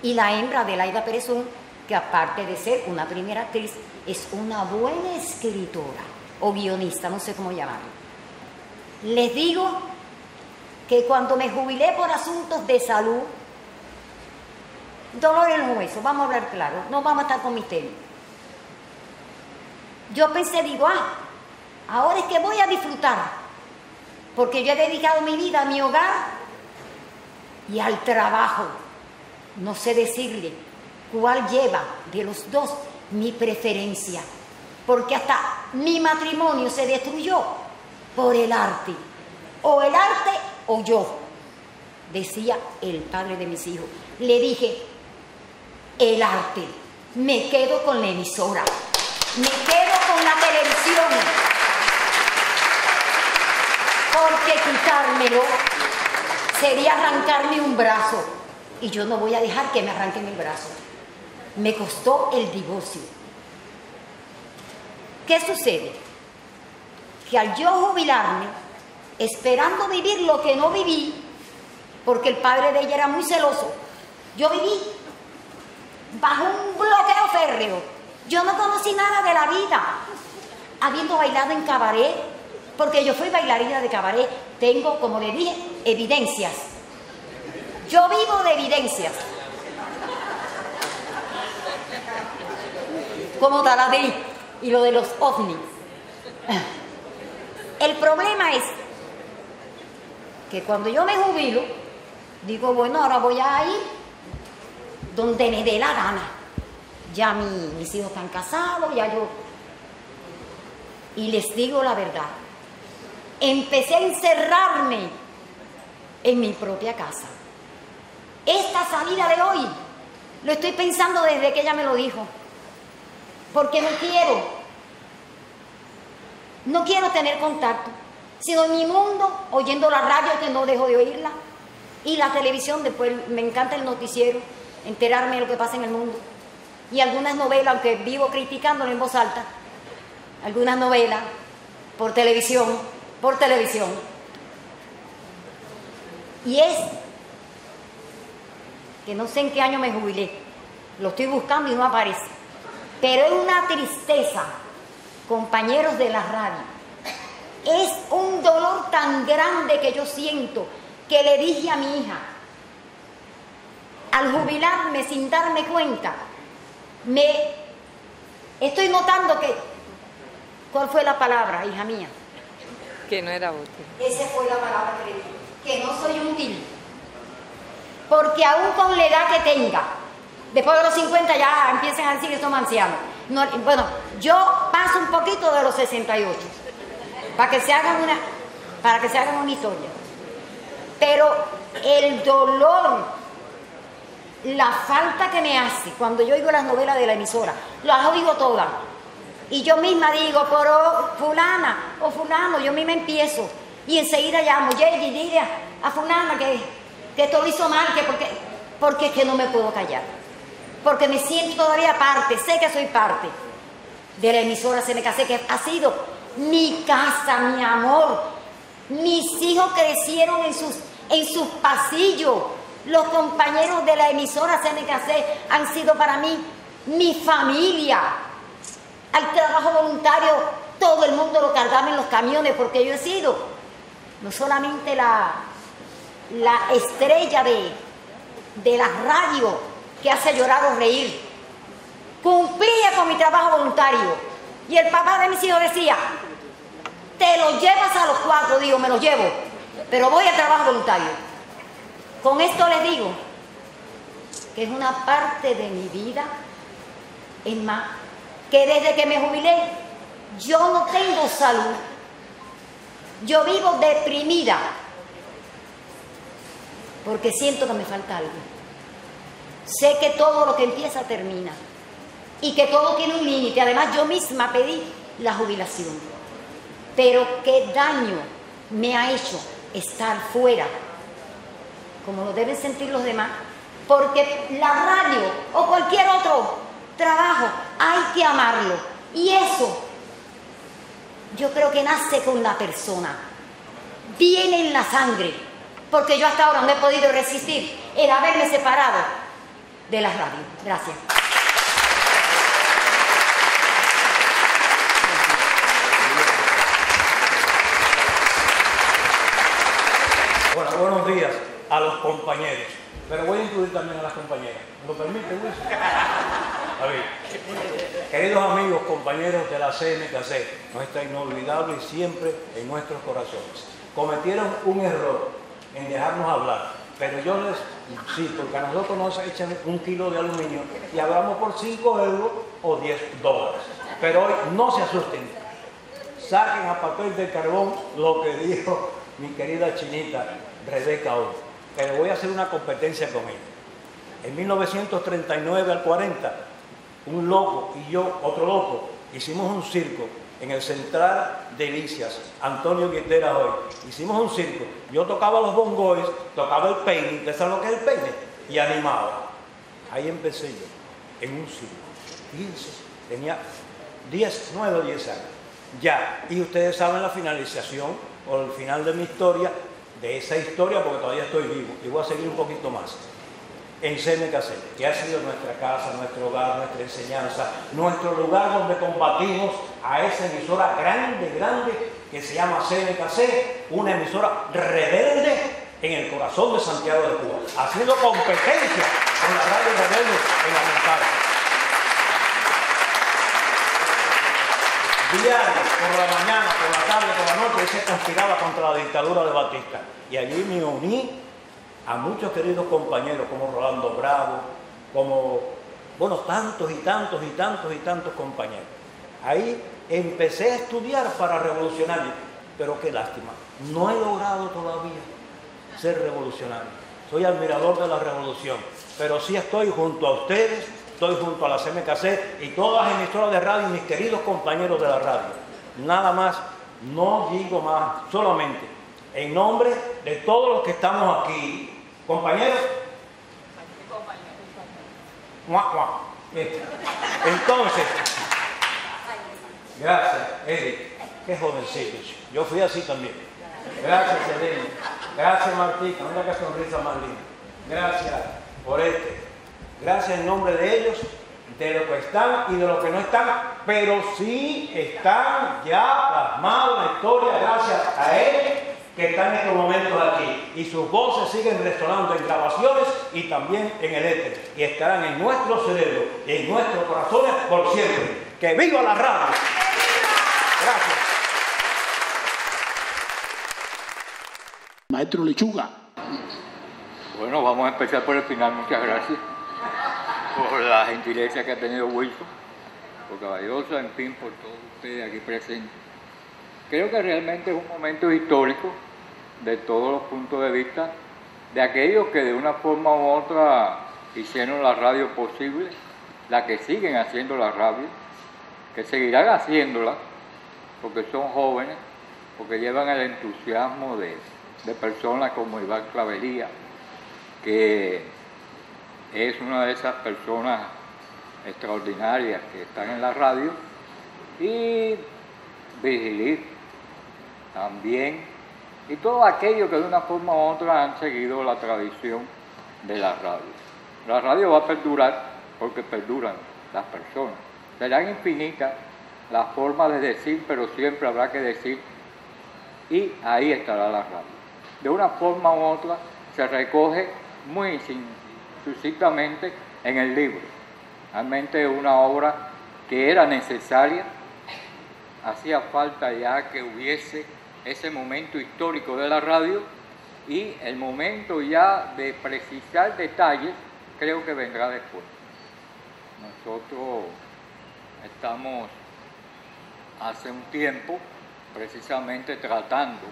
Speaker 9: y la hembra de Laida Perezón, que aparte de ser una primera actriz, es una buena escritora o guionista, no sé cómo llamarlo. Les digo que cuando me jubilé por asuntos de salud, dolor en los huesos, vamos a hablar claro, no vamos a estar con misterio. Yo pensé, digo, ah, ahora es que voy a disfrutar, porque yo he dedicado mi vida a mi hogar y al trabajo. No sé decirle cuál lleva de los dos mi preferencia, porque hasta mi matrimonio se destruyó por el arte, o el arte o yo, decía el padre de mis hijos. Le dije, el arte, me quedo con la emisora, me quedo con la televisión, porque quitármelo sería arrancarme un brazo, y yo no voy a dejar que me arranquen el brazo. Me costó el divorcio. ¿Qué sucede? Que al yo jubilarme, esperando vivir lo que no viví, porque el padre de ella era muy celoso, yo viví bajo un bloqueo férreo. Yo no conocí nada de la vida, habiendo bailado en cabaret, porque yo fui bailarina de cabaret, tengo, como le dije, evidencias. Yo vivo de evidencias. Como Taladí y lo de los ovnis. El problema es que cuando yo me jubilo, digo, bueno, ahora voy a ir donde me dé la gana. Ya mi, mis hijos están casados, ya yo... Y les digo la verdad, empecé a encerrarme en mi propia casa. Esta salida de hoy lo estoy pensando desde que ella me lo dijo, porque no quiero, no quiero tener contacto, sino en mi mundo, oyendo la radio que no dejo de oírla, y la televisión, después me encanta el noticiero, enterarme de lo que pasa en el mundo, y algunas novelas, aunque vivo criticándolo en voz alta, algunas novelas por televisión, por televisión. Y es que no sé en qué año me jubilé, lo estoy buscando y no aparece. Pero es una tristeza, compañeros de la radio. Es un dolor tan grande que yo siento que le dije a mi hija, al jubilarme sin darme cuenta, me estoy notando que, ¿cuál fue la palabra, hija mía?
Speaker 10: Que no era útil.
Speaker 9: Esa fue la palabra que le dije, que no soy útil. Porque aún con la edad que tenga, después de los 50 ya empiezan a decir que somos ancianos. No, bueno, yo paso un poquito de los 68, para que se hagan una, para que se hagan una historia. Pero el dolor, la falta que me hace cuando yo oigo las novelas de la emisora, las oigo todas. Y yo misma digo, pero fulana o fulano, yo misma empiezo. Y enseguida llamo, Jenny, dile a fulana que, que esto lo hizo mal, que porque, porque es que no me puedo callar. Porque me siento todavía parte, sé que soy parte de la emisora CMKC, que ha sido mi casa, mi amor. Mis hijos crecieron en sus, en sus pasillos. Los compañeros de la emisora CMKC han sido para mí mi familia. Al trabajo voluntario, todo el mundo lo cargaba en los camiones porque yo he sido no solamente la, la estrella de, de la radio que hace llorar o reír, cumplía con mi trabajo voluntario. Y el papá de mis hijos decía, te lo llevas a los cuatro, digo, me lo llevo, pero voy al trabajo voluntario. Con esto les digo que es una parte de mi vida, es más, que desde que me jubilé yo no tengo salud. Yo vivo deprimida porque siento que me falta algo. Sé que todo lo que empieza termina y que todo tiene un límite. Además, yo misma pedí la jubilación. Pero qué daño me ha hecho estar fuera, como lo deben sentir los demás, porque la radio o cualquier otro trabajo hay que amarlo. Y eso yo creo que nace con la persona, viene en la sangre, porque yo hasta ahora no he podido resistir el haberme separado de la radio. Gracias.
Speaker 11: Bueno, buenos días a los compañeros, pero voy a incluir también a las compañeras. ¿Lo permite, Wilson? A ver, queridos amigos, compañeros de la CNKC, nuestra inolvidable y siempre en nuestros corazones, cometieron un error en dejarnos hablar, pero yo les, sí, porque a nosotros nos echan un kilo de aluminio y hablamos por 5 euros o 10 dólares. Pero hoy no se asusten, saquen a papel de carbón lo que dijo mi querida chinita Rebeca hoy. Pero voy a hacer una competencia con ella. En 1939 al 40, un loco y yo, otro loco, hicimos un circo en el Central de Delicias, Antonio Guitera hoy. Hicimos un circo. Yo tocaba los bongoes, tocaba el peine, ¿ustedes saben lo que es el peine? Y animaba. Ahí empecé yo, en un circo. Fíjense, tenía 10, 9 o 10 años. Ya, y ustedes saben la finalización o el final de mi historia, de esa historia, porque todavía estoy vivo, y voy a seguir un poquito más en CMKC, que ha sido nuestra casa, nuestro hogar, nuestra enseñanza, nuestro lugar donde combatimos a esa emisora grande, grande, que se llama CMKC, una emisora rebelde en el corazón de Santiago de Cuba, haciendo competencia con la radio rebelde en la. Diario, por la mañana, por la tarde, por la noche, se conspiraba contra la dictadura de Batista. Y allí me uní a muchos queridos compañeros como Rolando Bravo, como, bueno, tantos y tantos y tantos y tantos compañeros. Ahí empecé a estudiar para revolucionario, pero qué lástima, no he logrado todavía ser revolucionario. Soy admirador de la revolución, pero sí estoy junto a ustedes, estoy junto a la CMKC y todas las emisoras de radio y mis queridos compañeros de la radio. Nada más, no digo más, solamente en nombre de todos los que estamos aquí, compañeros. Entonces, gracias, Eric, qué jovencito. Yo fui así también. Gracias, Elena. Gracias, Martica. Mira qué sonrisa más linda. Gracias por este. Gracias en nombre de ellos, de los que están y de los que no están, pero sí están ya plasmados la historia gracias a él que están en estos momentos aquí y sus voces siguen resonando en grabaciones y también en el éter y estarán en nuestro cerebro y en nuestros corazones por siempre. ¡Que viva la radio! Gracias.
Speaker 5: Maestro Lechuga.
Speaker 12: Bueno, vamos a empezar por el final. Muchas gracias por la gentileza que ha tenido Wilson, por caballosa, en fin, por todos ustedes aquí presentes. Creo que realmente es un momento histórico de todos los puntos de vista de aquellos que de una forma u otra hicieron la radio posible, la que siguen haciendo la radio, que seguirán haciéndola, porque son jóvenes, porque llevan el entusiasmo de, de personas como Iván Clavería, que es una de esas personas extraordinarias que están en la radio, y Vigilir también, y todo aquello que de una forma u otra han seguido la tradición de la radio. La radio va a perdurar porque perduran las personas. Serán infinitas las formas de decir, pero siempre habrá que decir, y ahí estará la radio. De una forma u otra se recoge muy sucintamente en el libro. Realmente una obra que era necesaria, hacía falta ya que hubiese ese momento histórico de la radio y el momento ya de precisar detalles creo que vendrá después. Nosotros estamos hace un tiempo precisamente tratando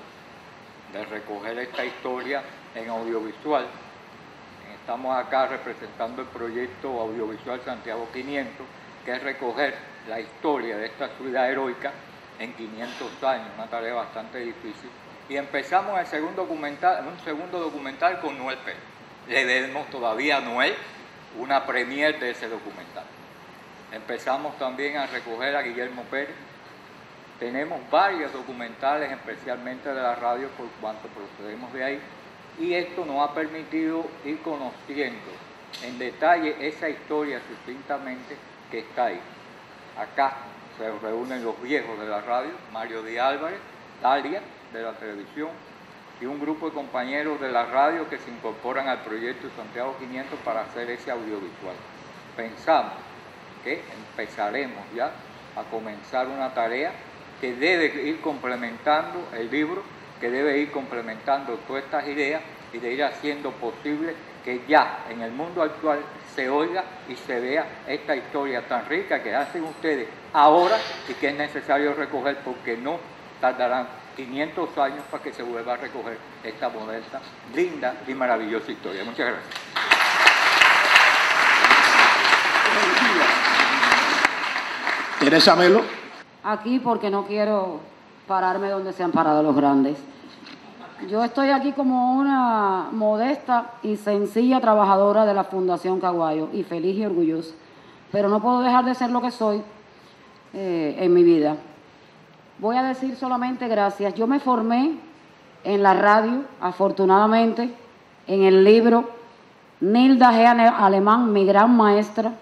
Speaker 12: de recoger esta historia en audiovisual. Estamos acá representando el proyecto Audiovisual Santiago 500, que es recoger la historia de esta ciudad heroica en 500 años, una tarea bastante difícil. Y empezamos el un segundo documental con Noel Pérez. Le debemos todavía a Noel una premier de ese documental. Empezamos también a recoger a Guillermo Pérez. Tenemos varios documentales, especialmente de la radio, por cuanto procedemos de ahí. Y esto nos ha permitido ir conociendo en detalle esa historia sucintamente que está ahí. Acá se reúnen los viejos de la radio, Mario Di Álvarez, Dalia de la televisión y un grupo de compañeros de la radio que se incorporan al proyecto Santiago 500 para hacer ese audiovisual. Pensamos que empezaremos ya a comenzar una tarea que debe ir complementando el libro, que debe ir complementando todas estas ideas y de ir haciendo posible que ya en el mundo actual se oiga y se vea esta historia tan rica que hacen ustedes ahora y que es necesario recoger porque no tardarán 500 años para que se vuelva a recoger esta modesta, linda y maravillosa historia. Muchas gracias.
Speaker 5: Teresa Melo.
Speaker 13: Aquí porque no quiero pararme donde se han parado los grandes. Yo estoy aquí como una modesta y sencilla trabajadora de la Fundación Caguayo y feliz y orgullosa, pero no puedo dejar de ser lo que soy eh, en mi vida. Voy a decir solamente gracias. Yo me formé en la radio, afortunadamente, en el libro Nilda G. Alemán, mi gran maestra.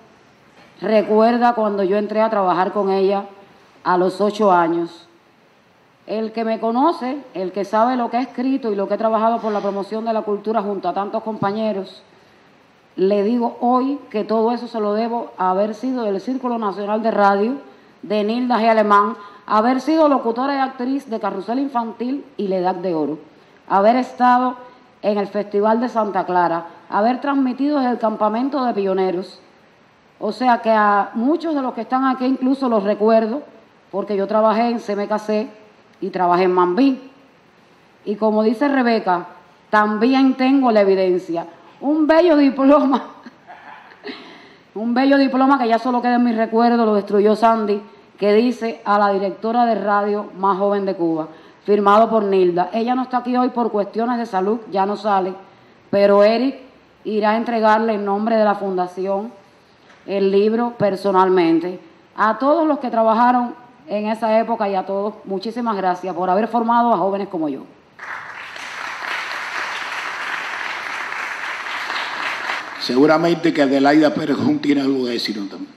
Speaker 13: Recuerda cuando yo entré a trabajar con ella a los ocho años el que me conoce, el que sabe lo que he escrito y lo que he trabajado por la promoción de la cultura junto a tantos compañeros, le digo hoy que todo eso se lo debo a haber sido del Círculo Nacional de Radio, de Nilda G. Alemán, haber sido locutora y actriz de Carrusel Infantil y La Edad de Oro, haber estado en el Festival de Santa Clara, haber transmitido desde el campamento de pioneros. O sea que a muchos de los que están aquí incluso los recuerdo, porque yo trabajé en CMKC, y trabajé en Mambí. Y como dice Rebeca, también tengo la evidencia. Un bello diploma, un bello diploma que ya solo queda en mi recuerdo, lo destruyó Sandy, que dice a la directora de radio más joven de Cuba, firmado por Nilda. Ella no está aquí hoy por cuestiones de salud, ya no sale, pero Eric irá a entregarle en nombre de la fundación el libro personalmente. A todos los que trabajaron en esa época y a todos, muchísimas gracias por haber formado a jóvenes como yo.
Speaker 5: Seguramente que Adelaida Pérez tiene algo que decir también.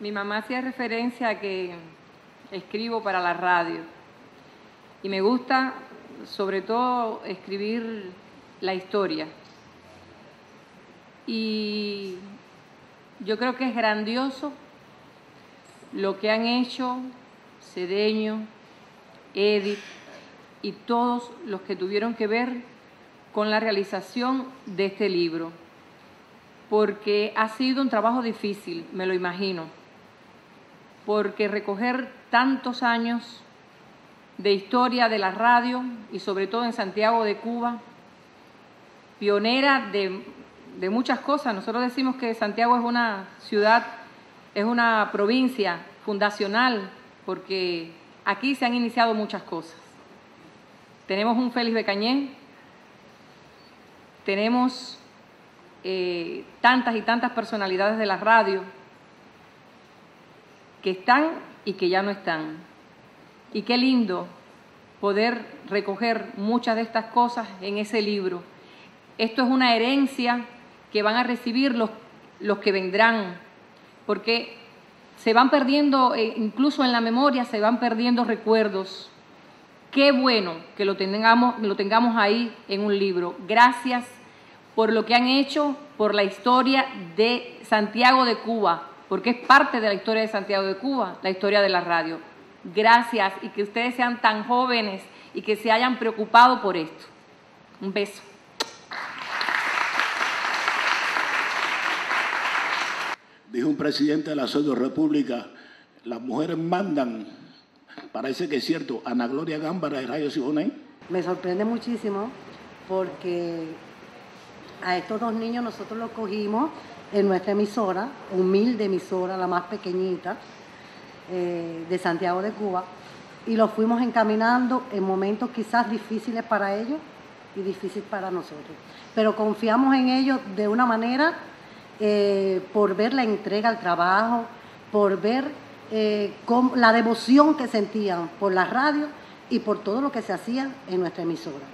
Speaker 10: Mi mamá hacía referencia a que escribo para la radio y me gusta sobre todo escribir la historia. Y yo creo que es grandioso lo que han hecho Cedeño, Edith y todos los que tuvieron que ver con la realización de este libro, porque ha sido un trabajo difícil, me lo imagino, porque recoger tantos años
Speaker 14: de historia de la radio y sobre todo en Santiago de Cuba, pionera de, de muchas cosas. Nosotros decimos que Santiago es una ciudad, es una provincia fundacional, porque aquí se han iniciado muchas cosas. Tenemos un Félix Becañé, tenemos eh, tantas y tantas personalidades de la radio que están y que ya no están. Y qué lindo poder recoger muchas de estas cosas en ese libro. Esto es una herencia que van a recibir los, los que vendrán, porque se van perdiendo, eh, incluso en la memoria, se van perdiendo recuerdos. Qué bueno que lo tengamos, lo tengamos ahí en un libro. Gracias por lo que han hecho, por la historia de Santiago de Cuba, porque es parte de la historia de Santiago de Cuba, la historia de la radio. Gracias y que ustedes sean tan jóvenes y que se hayan preocupado por esto. Un beso.
Speaker 5: Dijo un presidente de la República, las mujeres mandan, parece que es cierto, Ana Gloria Gámbara de Radio Siboney.
Speaker 15: Me sorprende muchísimo porque a estos dos niños nosotros los cogimos en nuestra emisora, humilde emisora, la más pequeñita eh, de Santiago de Cuba, y los fuimos encaminando en momentos quizás difíciles para ellos y difíciles para nosotros. Pero confiamos en ellos de una manera eh, por ver la entrega al trabajo, por ver eh, la devoción que sentían por la radio y por todo lo que se hacía en nuestra emisora.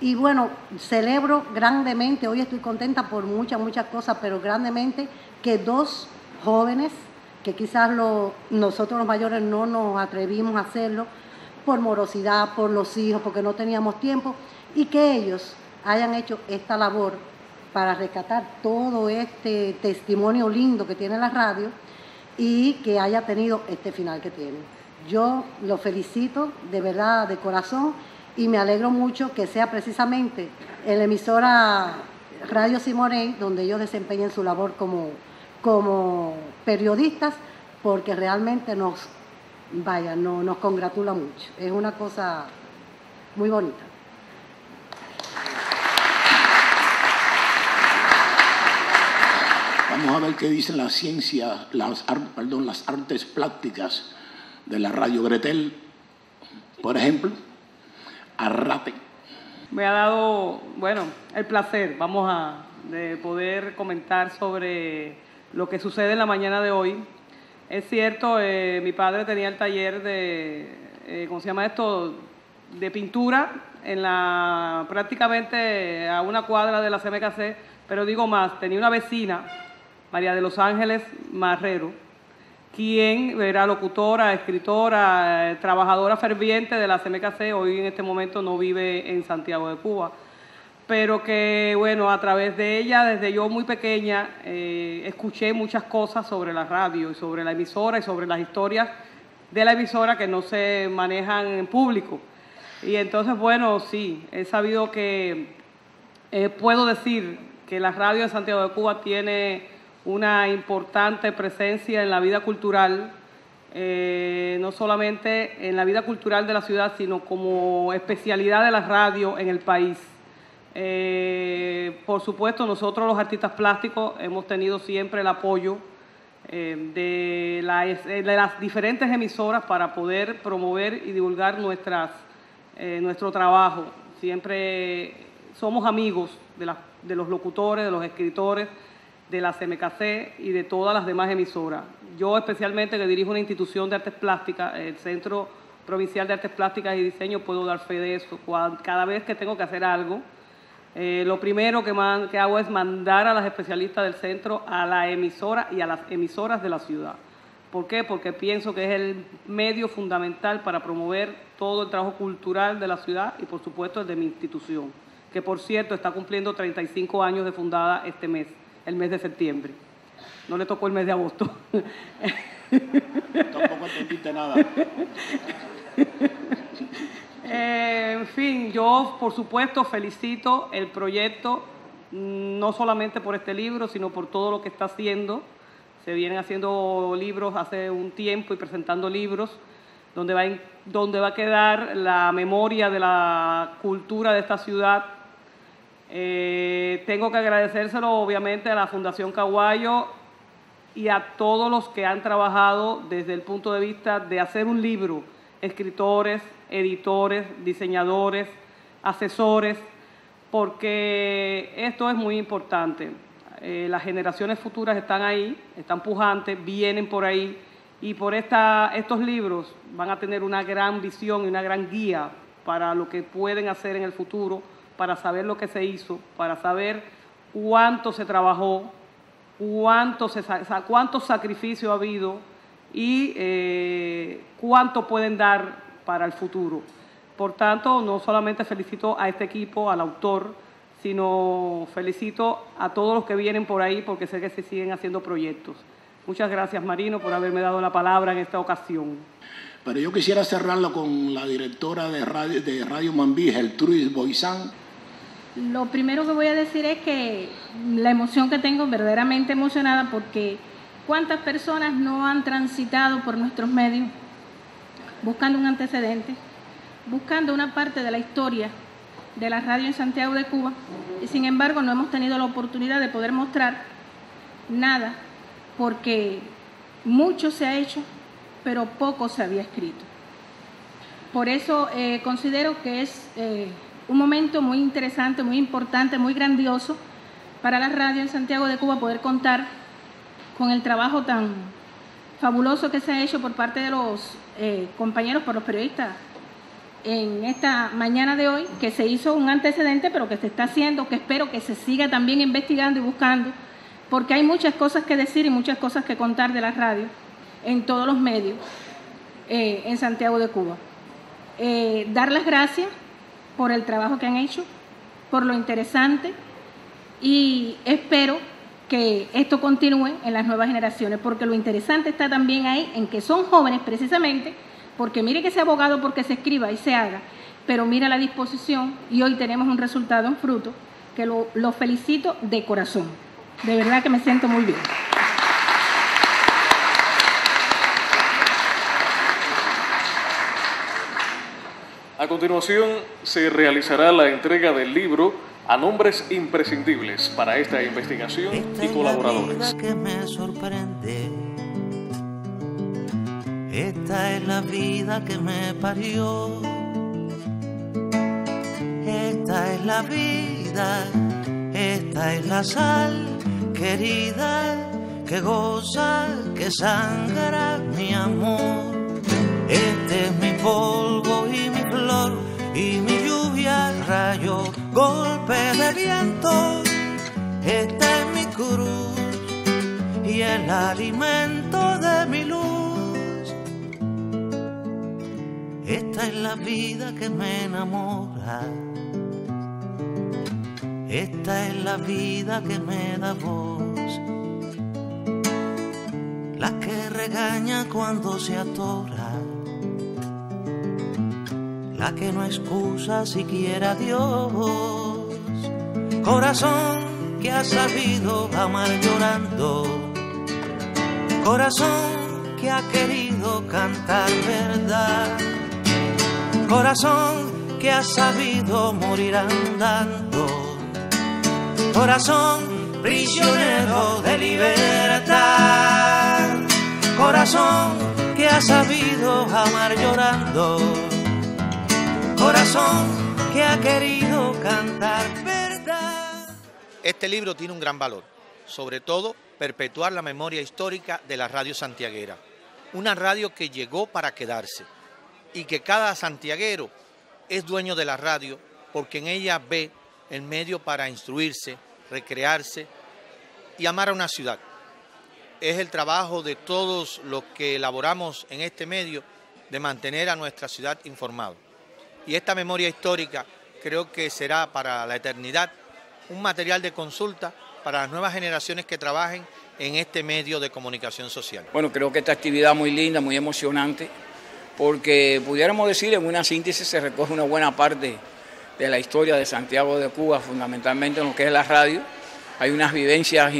Speaker 15: Y bueno, celebro grandemente, hoy estoy contenta por muchas, muchas cosas, pero grandemente que dos jóvenes, que quizás nosotros los mayores no nos atrevimos a hacerlo, por morosidad, por los hijos, porque no teníamos tiempo, y que ellos hayan hecho esta labor para rescatar todo este testimonio lindo que tiene la radio y que haya tenido este final que tiene. Yo lo felicito de verdad, de corazón, y me alegro mucho que sea precisamente en la emisora Radio Simorey donde ellos desempeñen su labor como, como periodistas, porque realmente nos, vaya, no, nos congratula mucho. Es una cosa muy bonita.
Speaker 5: Vamos a ver qué dicen la ciencia, las, perdón, las artes plásticas de la radio Gretel, por ejemplo. Arrate.
Speaker 16: Me ha dado, bueno, el placer, vamos a, de poder comentar sobre lo que sucede en la mañana de hoy. Es cierto, eh, mi padre tenía el taller de, eh, ¿cómo se llama esto? De pintura en la, prácticamente a una cuadra de la CMKC, pero digo más, tenía una vecina, María de los Ángeles Marrero, quien era locutora, escritora, eh, trabajadora ferviente de la CMKC, hoy en este momento no vive en Santiago de Cuba, pero que bueno, a través de ella, desde yo muy pequeña, eh, escuché muchas cosas sobre la radio y sobre la emisora y sobre las historias de la emisora que no se manejan en público. Y entonces, bueno, sí, he sabido que eh, puedo decir que la radio de Santiago de Cuba tiene una importante presencia en la vida cultural, eh, no solamente en la vida cultural de la ciudad, sino como especialidad de la radio en el país. Eh, por supuesto, nosotros los artistas plásticos hemos tenido siempre el apoyo eh, de, las diferentes emisoras para poder promover y divulgar nuestras, nuestro trabajo. Siempre somos amigos de, de los locutores, de los escritores, de la CMKC y de todas las demás emisoras. Yo especialmente que dirijo una institución de artes plásticas, el Centro Provincial de Artes Plásticas y Diseño, puedo dar fe de eso. Cada vez que tengo que hacer algo, eh, lo primero que, que hago es mandar a las especialistas del centro a la emisora y a las emisoras de la ciudad. ¿Por qué? Porque pienso que es el medio fundamental para promover todo el trabajo cultural de la ciudad y por supuesto el de mi institución, que por cierto está cumpliendo 35 años de fundada este mes el mes de septiembre. No le tocó el mes de agosto.
Speaker 5: Tampoco entendiste nada.
Speaker 16: Eh, en fin, yo por supuesto felicito el proyecto, no solamente por este libro, sino por todo lo que está haciendo. Se vienen haciendo libros hace un tiempo y presentando libros donde va donde va a quedar la memoria de la cultura de esta ciudad. Eh, tengo que agradecérselo obviamente a la Fundación Caguayo y a todos los que han trabajado desde el punto de vista de hacer un libro, escritores, editores, diseñadores, asesores, porque esto es muy importante. Eh, las generaciones futuras están ahí, están pujantes, vienen por ahí y por esta, estos libros van a tener una gran visión y una gran guía para lo que pueden hacer en el futuro, para saber lo que se hizo, para saber cuánto se trabajó, cuánto, se, ha habido y eh, cuánto pueden dar para el futuro. Por tanto, no solamente felicito a este equipo, al autor, sino felicito a todos los que vienen por ahí porque sé que se siguen haciendo proyectos. Muchas gracias, Marino, por haberme dado la palabra en esta ocasión.
Speaker 5: Pero yo quisiera cerrarlo con la directora de Radio, de Radio Mambí, Gertrudis Boizán.
Speaker 17: Lo primero que voy a decir es que la emoción que tengo, verdaderamente emocionada, porque cuántas personas no han transitado por nuestros medios buscando un antecedente, buscando una parte de la historia de la radio en Santiago de Cuba, y sin embargo no hemos tenido la oportunidad de poder mostrar nada porque mucho se ha hecho, pero poco se había escrito. Por eso eh, considero que es eh, un momento muy interesante, muy importante, muy grandioso para la radio en Santiago de Cuba poder contar con el trabajo tan fabuloso que se ha hecho por parte de los eh, compañeros, por los periodistas en esta mañana de hoy, que se hizo un antecedente, pero que se está haciendo, que espero que se siga también investigando y buscando porque hay muchas cosas que decir y muchas cosas que contar de la radio en todos los medios eh, en Santiago de Cuba. Eh, dar las gracias por el trabajo que han hecho, por lo interesante y espero que esto continúe en las nuevas generaciones, porque lo interesante está también ahí en que son jóvenes precisamente, porque mire que sea abogado porque se escriba y se haga, pero mira la disposición y hoy tenemos un resultado, un fruto, que lo felicito de corazón. De verdad que me siento muy bien.
Speaker 4: A continuación se realizará la entrega del libro a nombres imprescindibles para esta investigación y colaboradores.
Speaker 18: que me sorprende. Esta es la vida que me parió. Esta es la vida, esta es la sal querida, que goza, que sangra mi amor. Este es mi polvo y y mi lluvia, rayo, golpe de viento. Esta es mi cruz y el alimento de mi luz. Esta es la vida que me enamora esta es la vida que me da voz, la que regaña cuando se atora, la que no excusa siquiera Dios. Corazón que ha sabido amar llorando, corazón que ha querido cantar verdad, corazón que ha sabido morir andando. Corazón prisionero de libertad, corazón que ha sabido amar llorando, corazón que ha querido cantar verdad.
Speaker 19: Este libro tiene un gran valor, sobre todo perpetuar la memoria histórica de la radio santiaguera, una radio que llegó para quedarse y que cada santiaguero es dueño de la radio porque en ella ve el medio para instruirse, recrearse y amar a una ciudad. Es el trabajo de todos los que elaboramos en este medio de mantener a nuestra ciudad informada. Y esta memoria histórica creo que será para la eternidad un material de consulta para las nuevas generaciones que trabajen en este medio de comunicación social.
Speaker 20: Bueno, creo que esta actividad muy linda, muy emocionante, porque pudiéramos decir en una síntesis se recoge una buena parte de la historia de Santiago de Cuba, fundamentalmente en lo que es la radio. Hay unas vivencias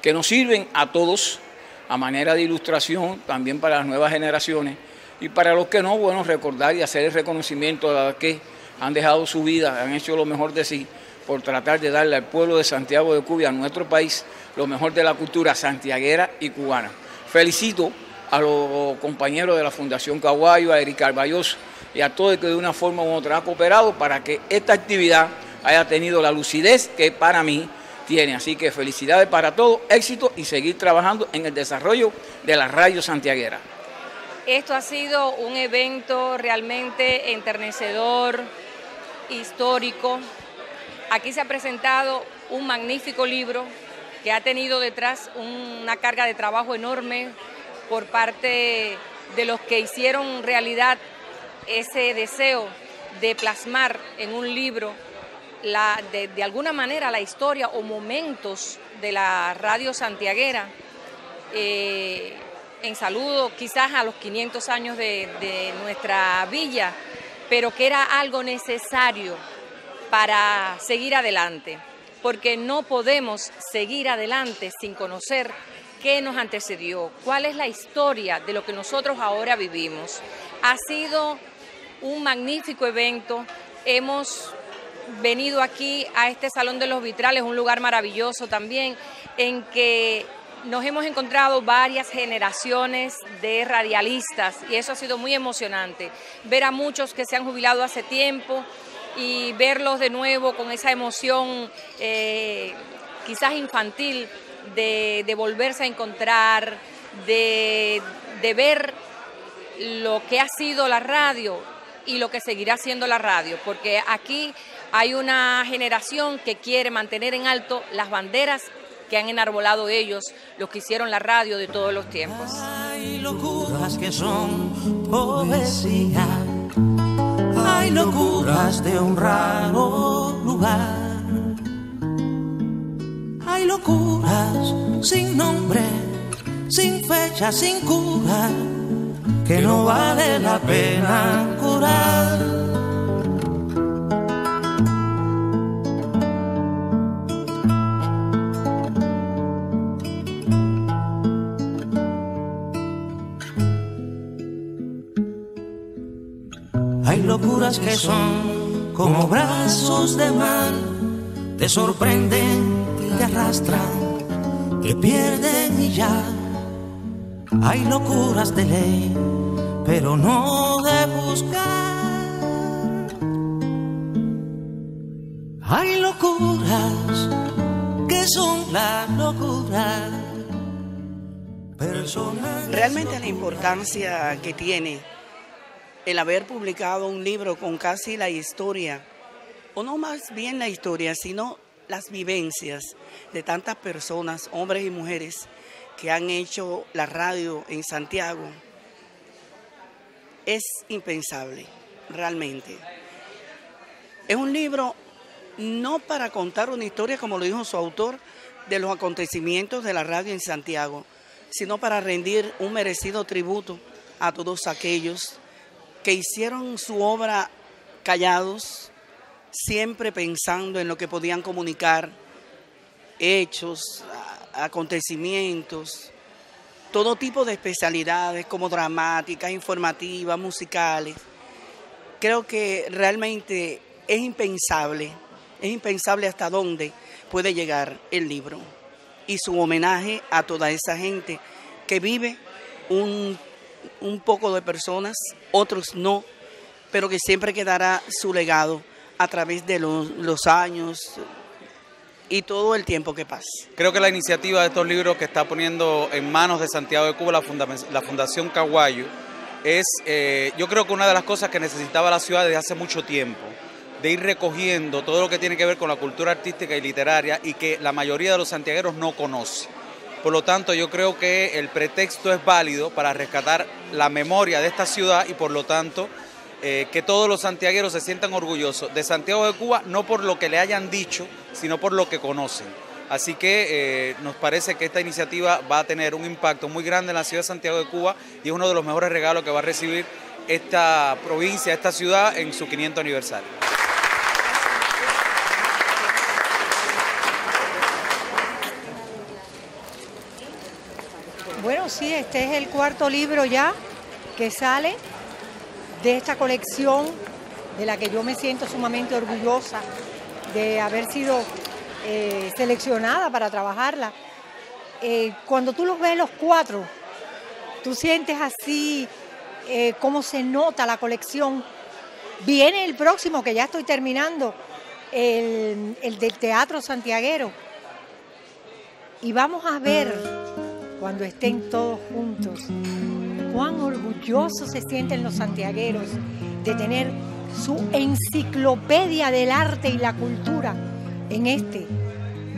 Speaker 20: que nos sirven a todos a manera de ilustración, también para las nuevas generaciones, Y para los que no, bueno, recordar y hacer el reconocimiento a los que han dejado su vida, han hecho lo mejor de sí por tratar de darle al pueblo de Santiago de Cuba, a nuestro país, lo mejor de la cultura santiaguera y cubana. Felicito a los compañeros de la Fundación Caguayo, a Erika Arbayoso y a todos que de una forma u otra han cooperado para que esta actividad haya tenido la lucidez que para mí tiene. Así que felicidades para todos, éxito y seguir trabajando en el desarrollo de la radio santiaguera.
Speaker 10: Esto ha sido un evento realmente enternecedor, histórico. Aquí se ha presentado un magnífico libro que ha tenido detrás una carga de trabajo enorme por parte de los que hicieron realidad ese deseo de plasmar en un libro de, alguna manera la historia o momentos de la radio santiaguera. Eh, en saludo quizás a los 500 años de, de nuestra villa, pero que era algo necesario para seguir adelante, porque no podemos seguir adelante sin conocer qué nos antecedió, cuál es la historia de lo que nosotros ahora vivimos. Ha sido un magnífico evento, hemos venido aquí a este Salón de los Vitrales, un lugar maravilloso también, en que nos hemos encontrado varias generaciones de radialistas y eso ha sido muy emocionante. Ver a muchos que se han jubilado hace tiempo y verlos de nuevo con esa emoción eh, quizás infantil de, volverse a encontrar, de, de ver lo que ha sido la radio y lo que seguirá siendo la radio, porque aquí hay una generación que quiere mantener en alto las banderas que han enarbolado ellos, los que hicieron la radio de todos los tiempos.
Speaker 18: Hay locuras que son poesía, hay locuras de un raro lugar, hay locuras sin nombre, sin fecha, sin cura, que no vale la pena curar. Que son como brazos de mar, te sorprenden, te arrastran, te pierden y ya. Hay locuras de ley, pero no de buscar. Hay locuras que son la locura.
Speaker 21: Realmente la importancia que tiene el haber publicado un libro con casi la historia, o no más bien la historia, sino las vivencias de tantas personas, hombres y mujeres, que han hecho la radio en Santiago, es impensable, realmente. Es un libro no para contar una historia, como lo dijo su autor, de los acontecimientos de la radio en Santiago, sino para rendir un merecido tributo a todos aquellos que hicieron su obra callados, siempre pensando en lo que podían comunicar, hechos, acontecimientos, todo tipo de especialidades como dramáticas, informativas, musicales. Creo que realmente es impensable, es impensable hasta dónde puede llegar el libro y su homenaje a toda esa gente que vive un un poco de personas, otros no, pero que siempre quedará su legado a través de los, años y todo el tiempo que pase.
Speaker 22: Creo que la iniciativa de estos libros que está poniendo en manos de Santiago de Cuba la, Fundación Caguayo es, eh, yo creo que una de las cosas que necesitaba la ciudad desde hace mucho tiempo, de ir recogiendo todo lo que tiene que ver con la cultura artística y literaria y que la mayoría de los santiagueros no conoce. Por lo tanto, yo creo que el pretexto es válido para rescatar la memoria de esta ciudad y por lo tanto eh, que todos los santiagueros se sientan orgullosos de Santiago de Cuba, no por lo que le hayan dicho, sino por lo que conocen. Así que eh, nos parece que esta iniciativa va a tener un impacto muy grande en la ciudad de Santiago de Cuba y es uno de los mejores regalos que va a recibir esta provincia, esta ciudad en su 500 aniversario.
Speaker 23: Bueno, sí, este es el cuarto libro ya
Speaker 24: que sale de esta colección de la que yo me siento sumamente orgullosa de haber sido eh, seleccionada para trabajarla. Eh, cuando tú los ves los cuatro, tú sientes así eh, cómo se nota la colección. Viene el próximo, que ya estoy terminando, el, el del Teatro Santiaguero. Y vamos a ver, cuando estén todos juntos, cuán orgullosos se sienten los santiagueros de tener su enciclopedia del arte y la cultura en este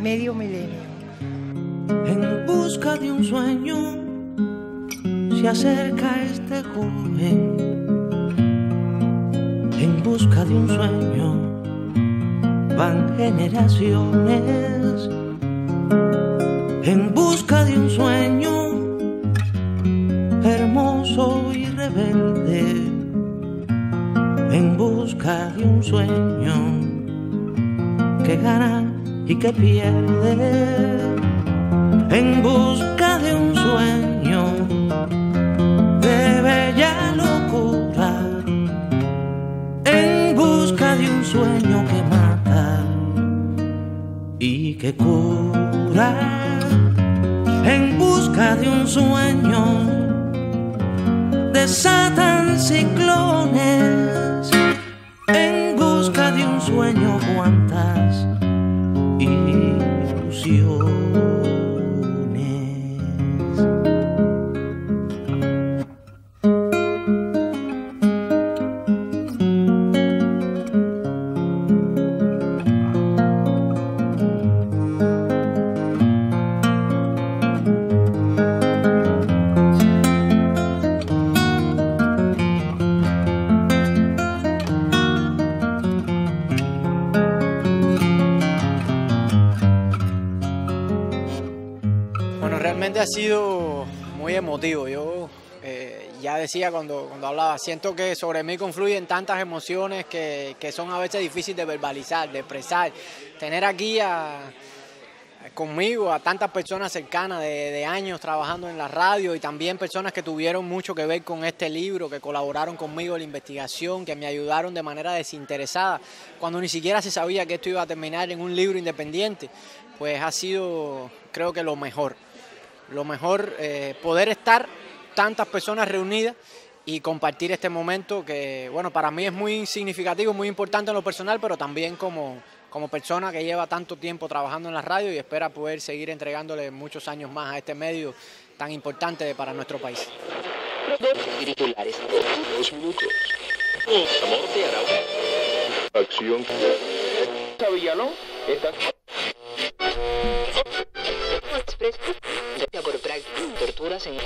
Speaker 24: medio milenio.
Speaker 18: En busca de un sueño se acerca este joven. En busca de un sueño van generaciones. En busca de un sueño hermoso y rebelde. En busca de un sueño que gana y que pierde. En busca de un sueño de bella locura. En busca de un sueño que mata y que cura. De un sueño desatan ciclones.
Speaker 8: Cuando, cuando hablaba, siento que sobre mí confluyen tantas emociones que, que son a veces difíciles de verbalizar, de expresar. Tener aquí a, conmigo a tantas personas cercanas de, de años trabajando en la radio y también personas que tuvieron mucho que ver con este libro, que colaboraron conmigo en la investigación, que me ayudaron de manera desinteresada, cuando ni siquiera se sabía que esto iba a terminar en un libro independiente, pues ha sido creo que lo mejor. Lo mejor, eh, poder estar tantas personas reunidas y compartir este momento que, bueno, para mí es muy significativo, muy importante en lo personal, pero también como, como persona que lleva tanto tiempo trabajando en la radio y espera poder seguir entregándole muchos años más a este medio tan importante para nuestro país.
Speaker 23: Acción deja por práctica, torturas en...